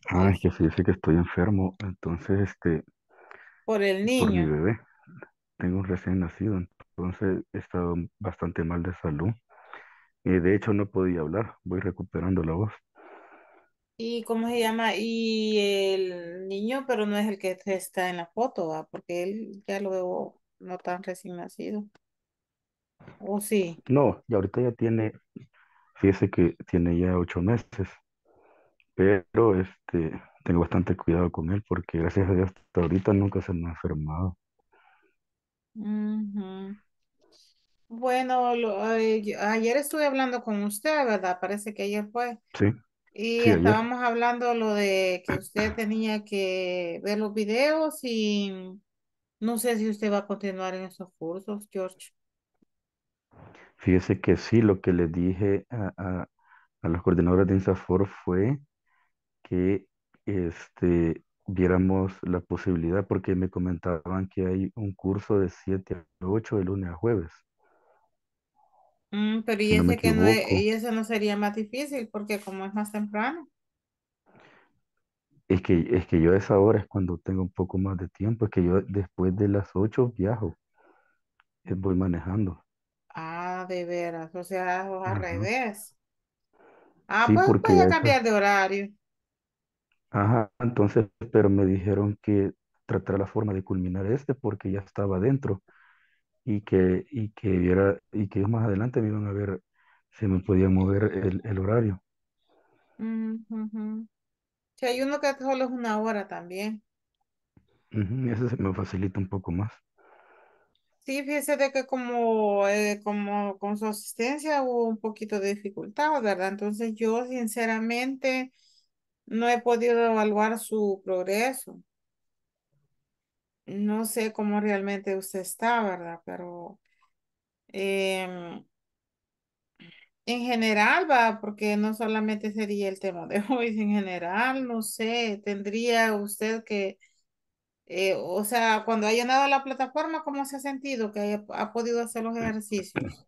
Speaker 13: Ah, es que fíjese que estoy enfermo, entonces, este,
Speaker 1: por el
Speaker 13: por mi
Speaker 1: niño.
Speaker 13: bebé. Tengo un recién nacido, entonces he estado bastante mal de salud. Y de hecho no podía hablar, voy recuperando la voz.
Speaker 1: ¿Y cómo se llama? Y el niño, pero no es el que está en la foto, ¿va? Porque él ya lo veo no tan recién nacido. ¿O sí?
Speaker 13: No, y ahorita ya tiene, fíjese que tiene ya ocho meses, pero este, tengo bastante cuidado con él porque gracias a Dios hasta ahorita nunca se me ha enfermado.
Speaker 1: Ujú. Bueno, lo- yo- ayer estuve hablando con usted, ¿verdad? Parece que ayer fue.
Speaker 13: Sí,
Speaker 1: Y
Speaker 13: sí, ayer.
Speaker 1: estábamos hablando lo de que usted tenía que ver los videos y no sé si usted va a continuar en esos cursos, George.
Speaker 13: Fíjese que sí, lo que le dije a, a, a los coordinadores de INSAFOR fue que este, viéramos la posibilidad, porque me comentaban que hay un curso de 7 a 8 de lunes a jueves,
Speaker 1: Mm, pero y
Speaker 13: si no
Speaker 1: ese que no y ese no sería más difícil porque como es más temprano.
Speaker 13: Es que, es que yo a esa hora es cuando tengo un poco más de tiempo, es que yo después de las 8 viajo, eh, voy manejando.
Speaker 1: Ah, de veras, o sea, o al revés. Ah,
Speaker 13: Sí,
Speaker 1: pues puede
Speaker 13: a esa,
Speaker 1: cambiar de horario.
Speaker 13: Ajá, entonces, pero me dijeron que tratara la forma de culminar este porque ya estaba dentro y que, y que viera, y que ellos más adelante me iban a ver si me podían mover el, el horario.
Speaker 1: Mm. Si hay uno que solo es una hora también.
Speaker 13: Ujú, Eso se me facilita un poco más.
Speaker 1: Sí, fíjese de que como, eh, como con su asistencia hubo un poquito de dificultad, ¿verdad? Entonces yo sinceramente no he podido evaluar su progreso. No sé cómo realmente usted está, ¿verdad? Pero em, en general va, porque no solamente sería el tema de hoy, en general, no sé, tendría usted que, eh, o sea, cuando ha llenado la plataforma, ¿cómo se ha sentido que haya- ha podido hacer los ejercicios?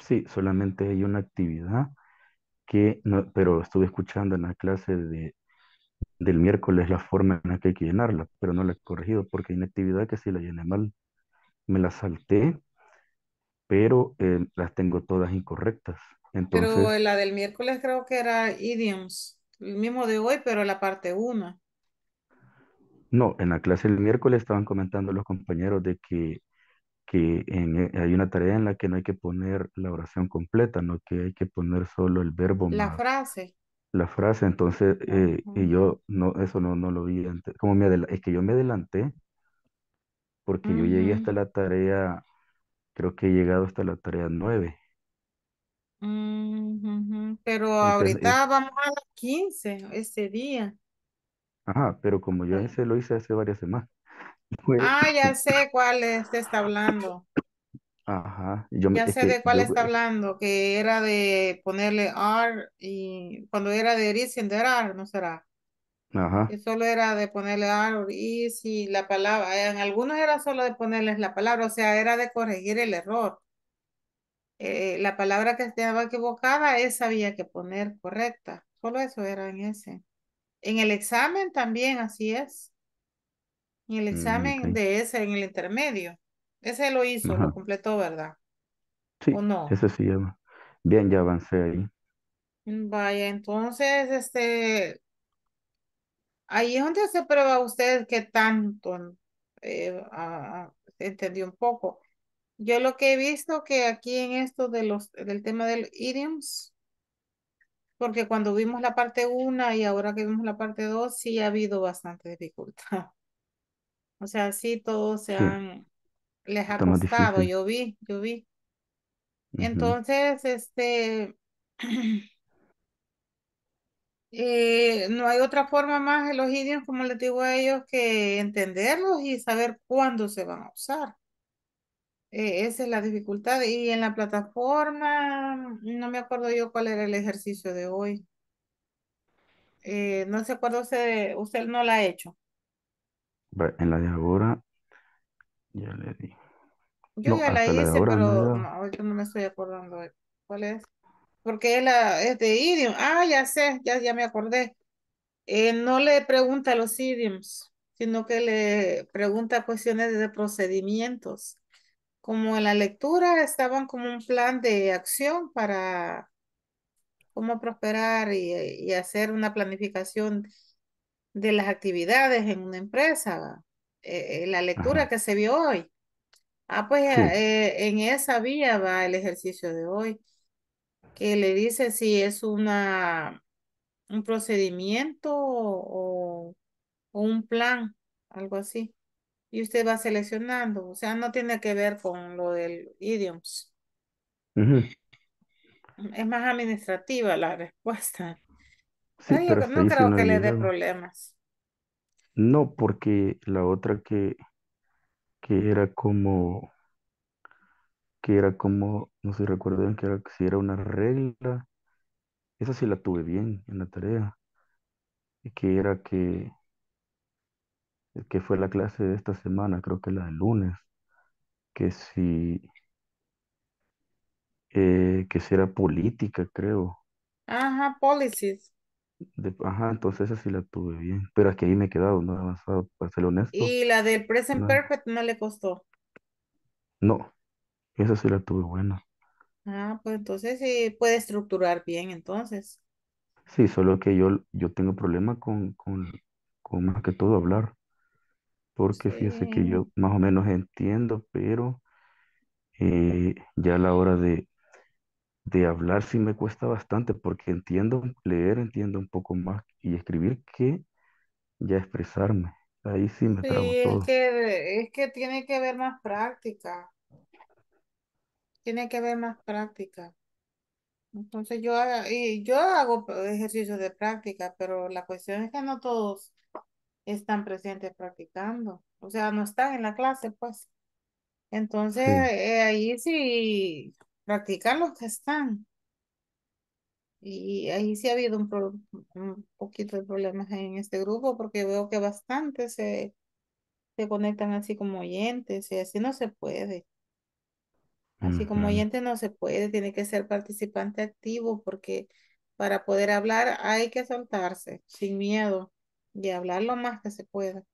Speaker 13: Sí, solamente hay una actividad que, no, pero estuve escuchando en la clase de, del miércoles la forma en la que hay que llenarla, pero no la he corregido porque hay una actividad que sí la llené mal. Me la salté, pero eh, las tengo todas incorrectas.
Speaker 1: Pero
Speaker 13: Entonces,
Speaker 1: la del miércoles creo que era idioms, el mismo de hoy, pero la parte uno.
Speaker 13: no, en la clase del miércoles estaban comentando los compañeros de que, que en- eh, hay una tarea en la que no hay que poner la oración completa, no que hay que poner solo el verbo
Speaker 1: La
Speaker 13: más
Speaker 1: frase.
Speaker 13: la frase. Entonces, eh, y yo no, eso no, no lo vi. ante- Como me es que yo me adelanté porque yo llegué hasta la tarea, creo que he llegado hasta la tarea nueve.
Speaker 1: ujú, Pero
Speaker 13: Entonces, es,
Speaker 1: ahorita vamos a las 15 ese día.
Speaker 13: ajá, pero como yo ese lo hice hace varias semanas, fue,
Speaker 1: Ah, ya sé cuál es, te está hablando.
Speaker 13: ajá, yo,
Speaker 1: Ya sé
Speaker 13: que
Speaker 1: de cuál
Speaker 13: yo,
Speaker 1: está hablando, que era de ponerle R y cuando era de ir sin R, ¿no será?
Speaker 13: ajá,
Speaker 1: Que solo era de ponerle R y si la palabra, en algunos era solo de ponerles la palabra, o sea, era de corregir el error. Eh, la palabra que estaba equivocada, esa había que poner correcta. Solo eso era en ese. En el examen también así es. En el
Speaker 13: mm,
Speaker 1: examen de ese, en el intermedio. Ese lo hizo, lo completó, ¿verdad? ¿O
Speaker 13: sí,
Speaker 1: no?
Speaker 13: ese sí, bien, ya avancé ahí.
Speaker 1: Mm, Vaya, entonces, este, ahí es donde se prueba usted que tanto eh, ah, entendió un poco. Yo lo que he visto que aquí en esto de los, del tema del idioms, porque cuando vimos la parte 1 y ahora que vimos la parte 2, sí ha habido bastante dificultad. O sea, sí todos se
Speaker 13: Sí,
Speaker 1: han, les ha costado, yo vi, yo vi. Entonces, este, Eh, no hay otra forma más de los idiomas, como les digo a ellos, que entenderlos y saber cuándo se van a usar. Eh, esa es la dificultad. Y en la plataforma, no me acuerdo yo cuál era el ejercicio de hoy. Eh, no se acuerda usted, usted no la ha hecho.
Speaker 13: En la de ahora, ya le di.
Speaker 1: Yo
Speaker 13: No,
Speaker 1: ya la
Speaker 13: hasta la de
Speaker 1: hice,
Speaker 13: ahora
Speaker 1: pero no, ahorita no me estoy acordando de cuál es. Porque es, la, es de idioma. Ah, ya sé, ya, ya me acordé. Eh, no le pregunta los idioms, sino que le pregunta cuestiones de procedimientos. Como en la lectura estaban como un plan de acción para cómo prosperar y, y hacer una planificación de las actividades en una empresa. Eh, eh, la lectura
Speaker 13: Ajá,
Speaker 1: que se vio hoy. Ah, pues
Speaker 13: sí.
Speaker 1: eh, en esa vía va el ejercicio de hoy, que le dice si es una, un procedimiento o o un plan, algo así. Y usted va seleccionando, o sea, no tiene que ver con lo del idioms. Es más administrativa la respuesta.
Speaker 13: Sí,
Speaker 1: Pero yo
Speaker 13: pero
Speaker 1: no creo
Speaker 13: no
Speaker 1: que le dé problemas.
Speaker 13: No, porque la otra que, que era como, que era como, no sé si recuerdan que era, si era una regla, esa sí la tuve bien en la tarea, y que era que, que fue la clase de esta semana, creo que la del lunes, que si, eh, que si era política, creo.
Speaker 1: Ajá, policies.
Speaker 13: De- ajá, entonces esa sí la tuve bien, pero es que ahí me he quedado, no he avanzado, para ser honesto.
Speaker 1: Y la del present
Speaker 13: No,
Speaker 1: perfect no le costó.
Speaker 13: no, esa sí la tuve buena.
Speaker 1: Ah, pues entonces sí puede estructurar bien, entonces.
Speaker 13: Sí, solo que yo, yo tengo problema con, con, con más que todo hablar, porque fíjese que
Speaker 1: Sí.
Speaker 13: yo más o menos entiendo, pero eh, ya a la hora de, de hablar sí me cuesta bastante, porque entiendo leer, entiendo un poco más y escribir que ya expresarme. Ahí sí me trabo
Speaker 1: Sí, es
Speaker 13: todo.
Speaker 1: que, es que tiene que haber más práctica. Tiene que haber más práctica. Entonces yo, y yo hago ejercicios de práctica, pero la cuestión es que no todos están presentes practicando. O sea, no están en la clase, pues. Entonces,
Speaker 13: Sí,
Speaker 1: eh, ahí sí practican los que están. Y ahí sí ha habido un, pro- un poquito de problemas en este grupo porque veo que bastantes se, se conectan así como oyentes y así no se puede. Así como oyente no se puede, tiene que ser participante activo porque para poder hablar hay que soltarse sin miedo y hablar lo más que se pueda.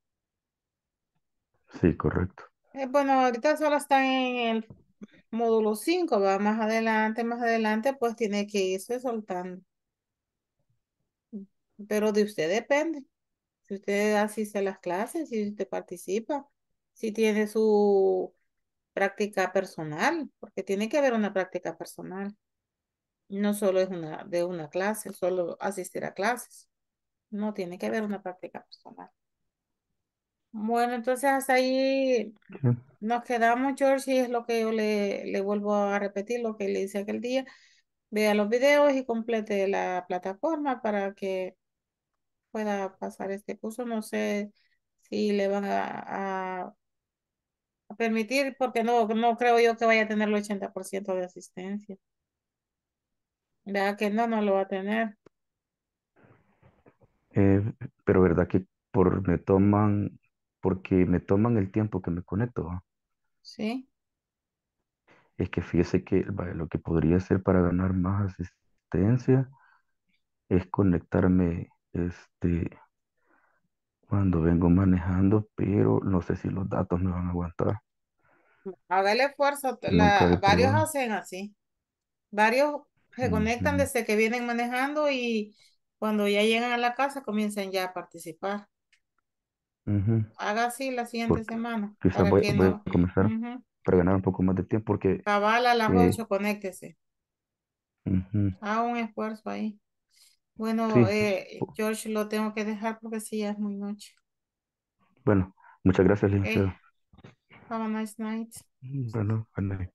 Speaker 13: Sí, correcto.
Speaker 1: Eh, bueno, ahorita solo están en el módulo 5 va más adelante, más adelante, pues tiene que irse soltando. Pero de usted depende. Si usted asiste a las clases, si usted participa, si tiene su práctica personal, porque tiene que haber una práctica personal. No solo es una de una clase, solo asistir a clases. No, tiene que haber una práctica personal. Bueno, entonces hasta ahí nos quedamos, George, y es lo que yo le, le vuelvo a repetir, lo que le hice aquel día. Vea los videos y complete la plataforma para que pueda pasar este curso. No sé si le van a, a- a permitir, porque no, no creo yo que vaya a tener el 80% de asistencia. Vea que no, no lo va a tener.
Speaker 13: Eh, pero verdad que por me toman, porque me toman el tiempo que me conecto, ¿va?
Speaker 1: Sí.
Speaker 13: Es que fíjese que lo que podría hacer para ganar más asistencia es conectarme este, cuando vengo manejando, pero no sé si los datos me van a aguantar.
Speaker 1: Hágale esfuerzo. La, varios
Speaker 13: probado.
Speaker 1: hacen así. Varios se conectan
Speaker 13: Ujú,
Speaker 1: desde que vienen manejando y cuando ya llegan a la casa comienzan ya a participar.
Speaker 13: Ujú.
Speaker 1: Haga así la siguiente
Speaker 13: Porque
Speaker 1: semana
Speaker 13: quizás
Speaker 1: para
Speaker 13: voy,
Speaker 1: que
Speaker 13: voy
Speaker 1: no.
Speaker 13: a comenzar para ganar un poco más de tiempo porque
Speaker 1: Cabal a las
Speaker 13: eh,
Speaker 1: 8, conéctese.
Speaker 13: ujú,
Speaker 1: Haga un esfuerzo ahí. Bueno,
Speaker 13: sí,
Speaker 1: eh, George, lo tengo que dejar porque sí, ya es muy noche.
Speaker 13: bueno, muchas gracias, licenciado.
Speaker 1: Have a nice night.
Speaker 13: Bueno, bueno.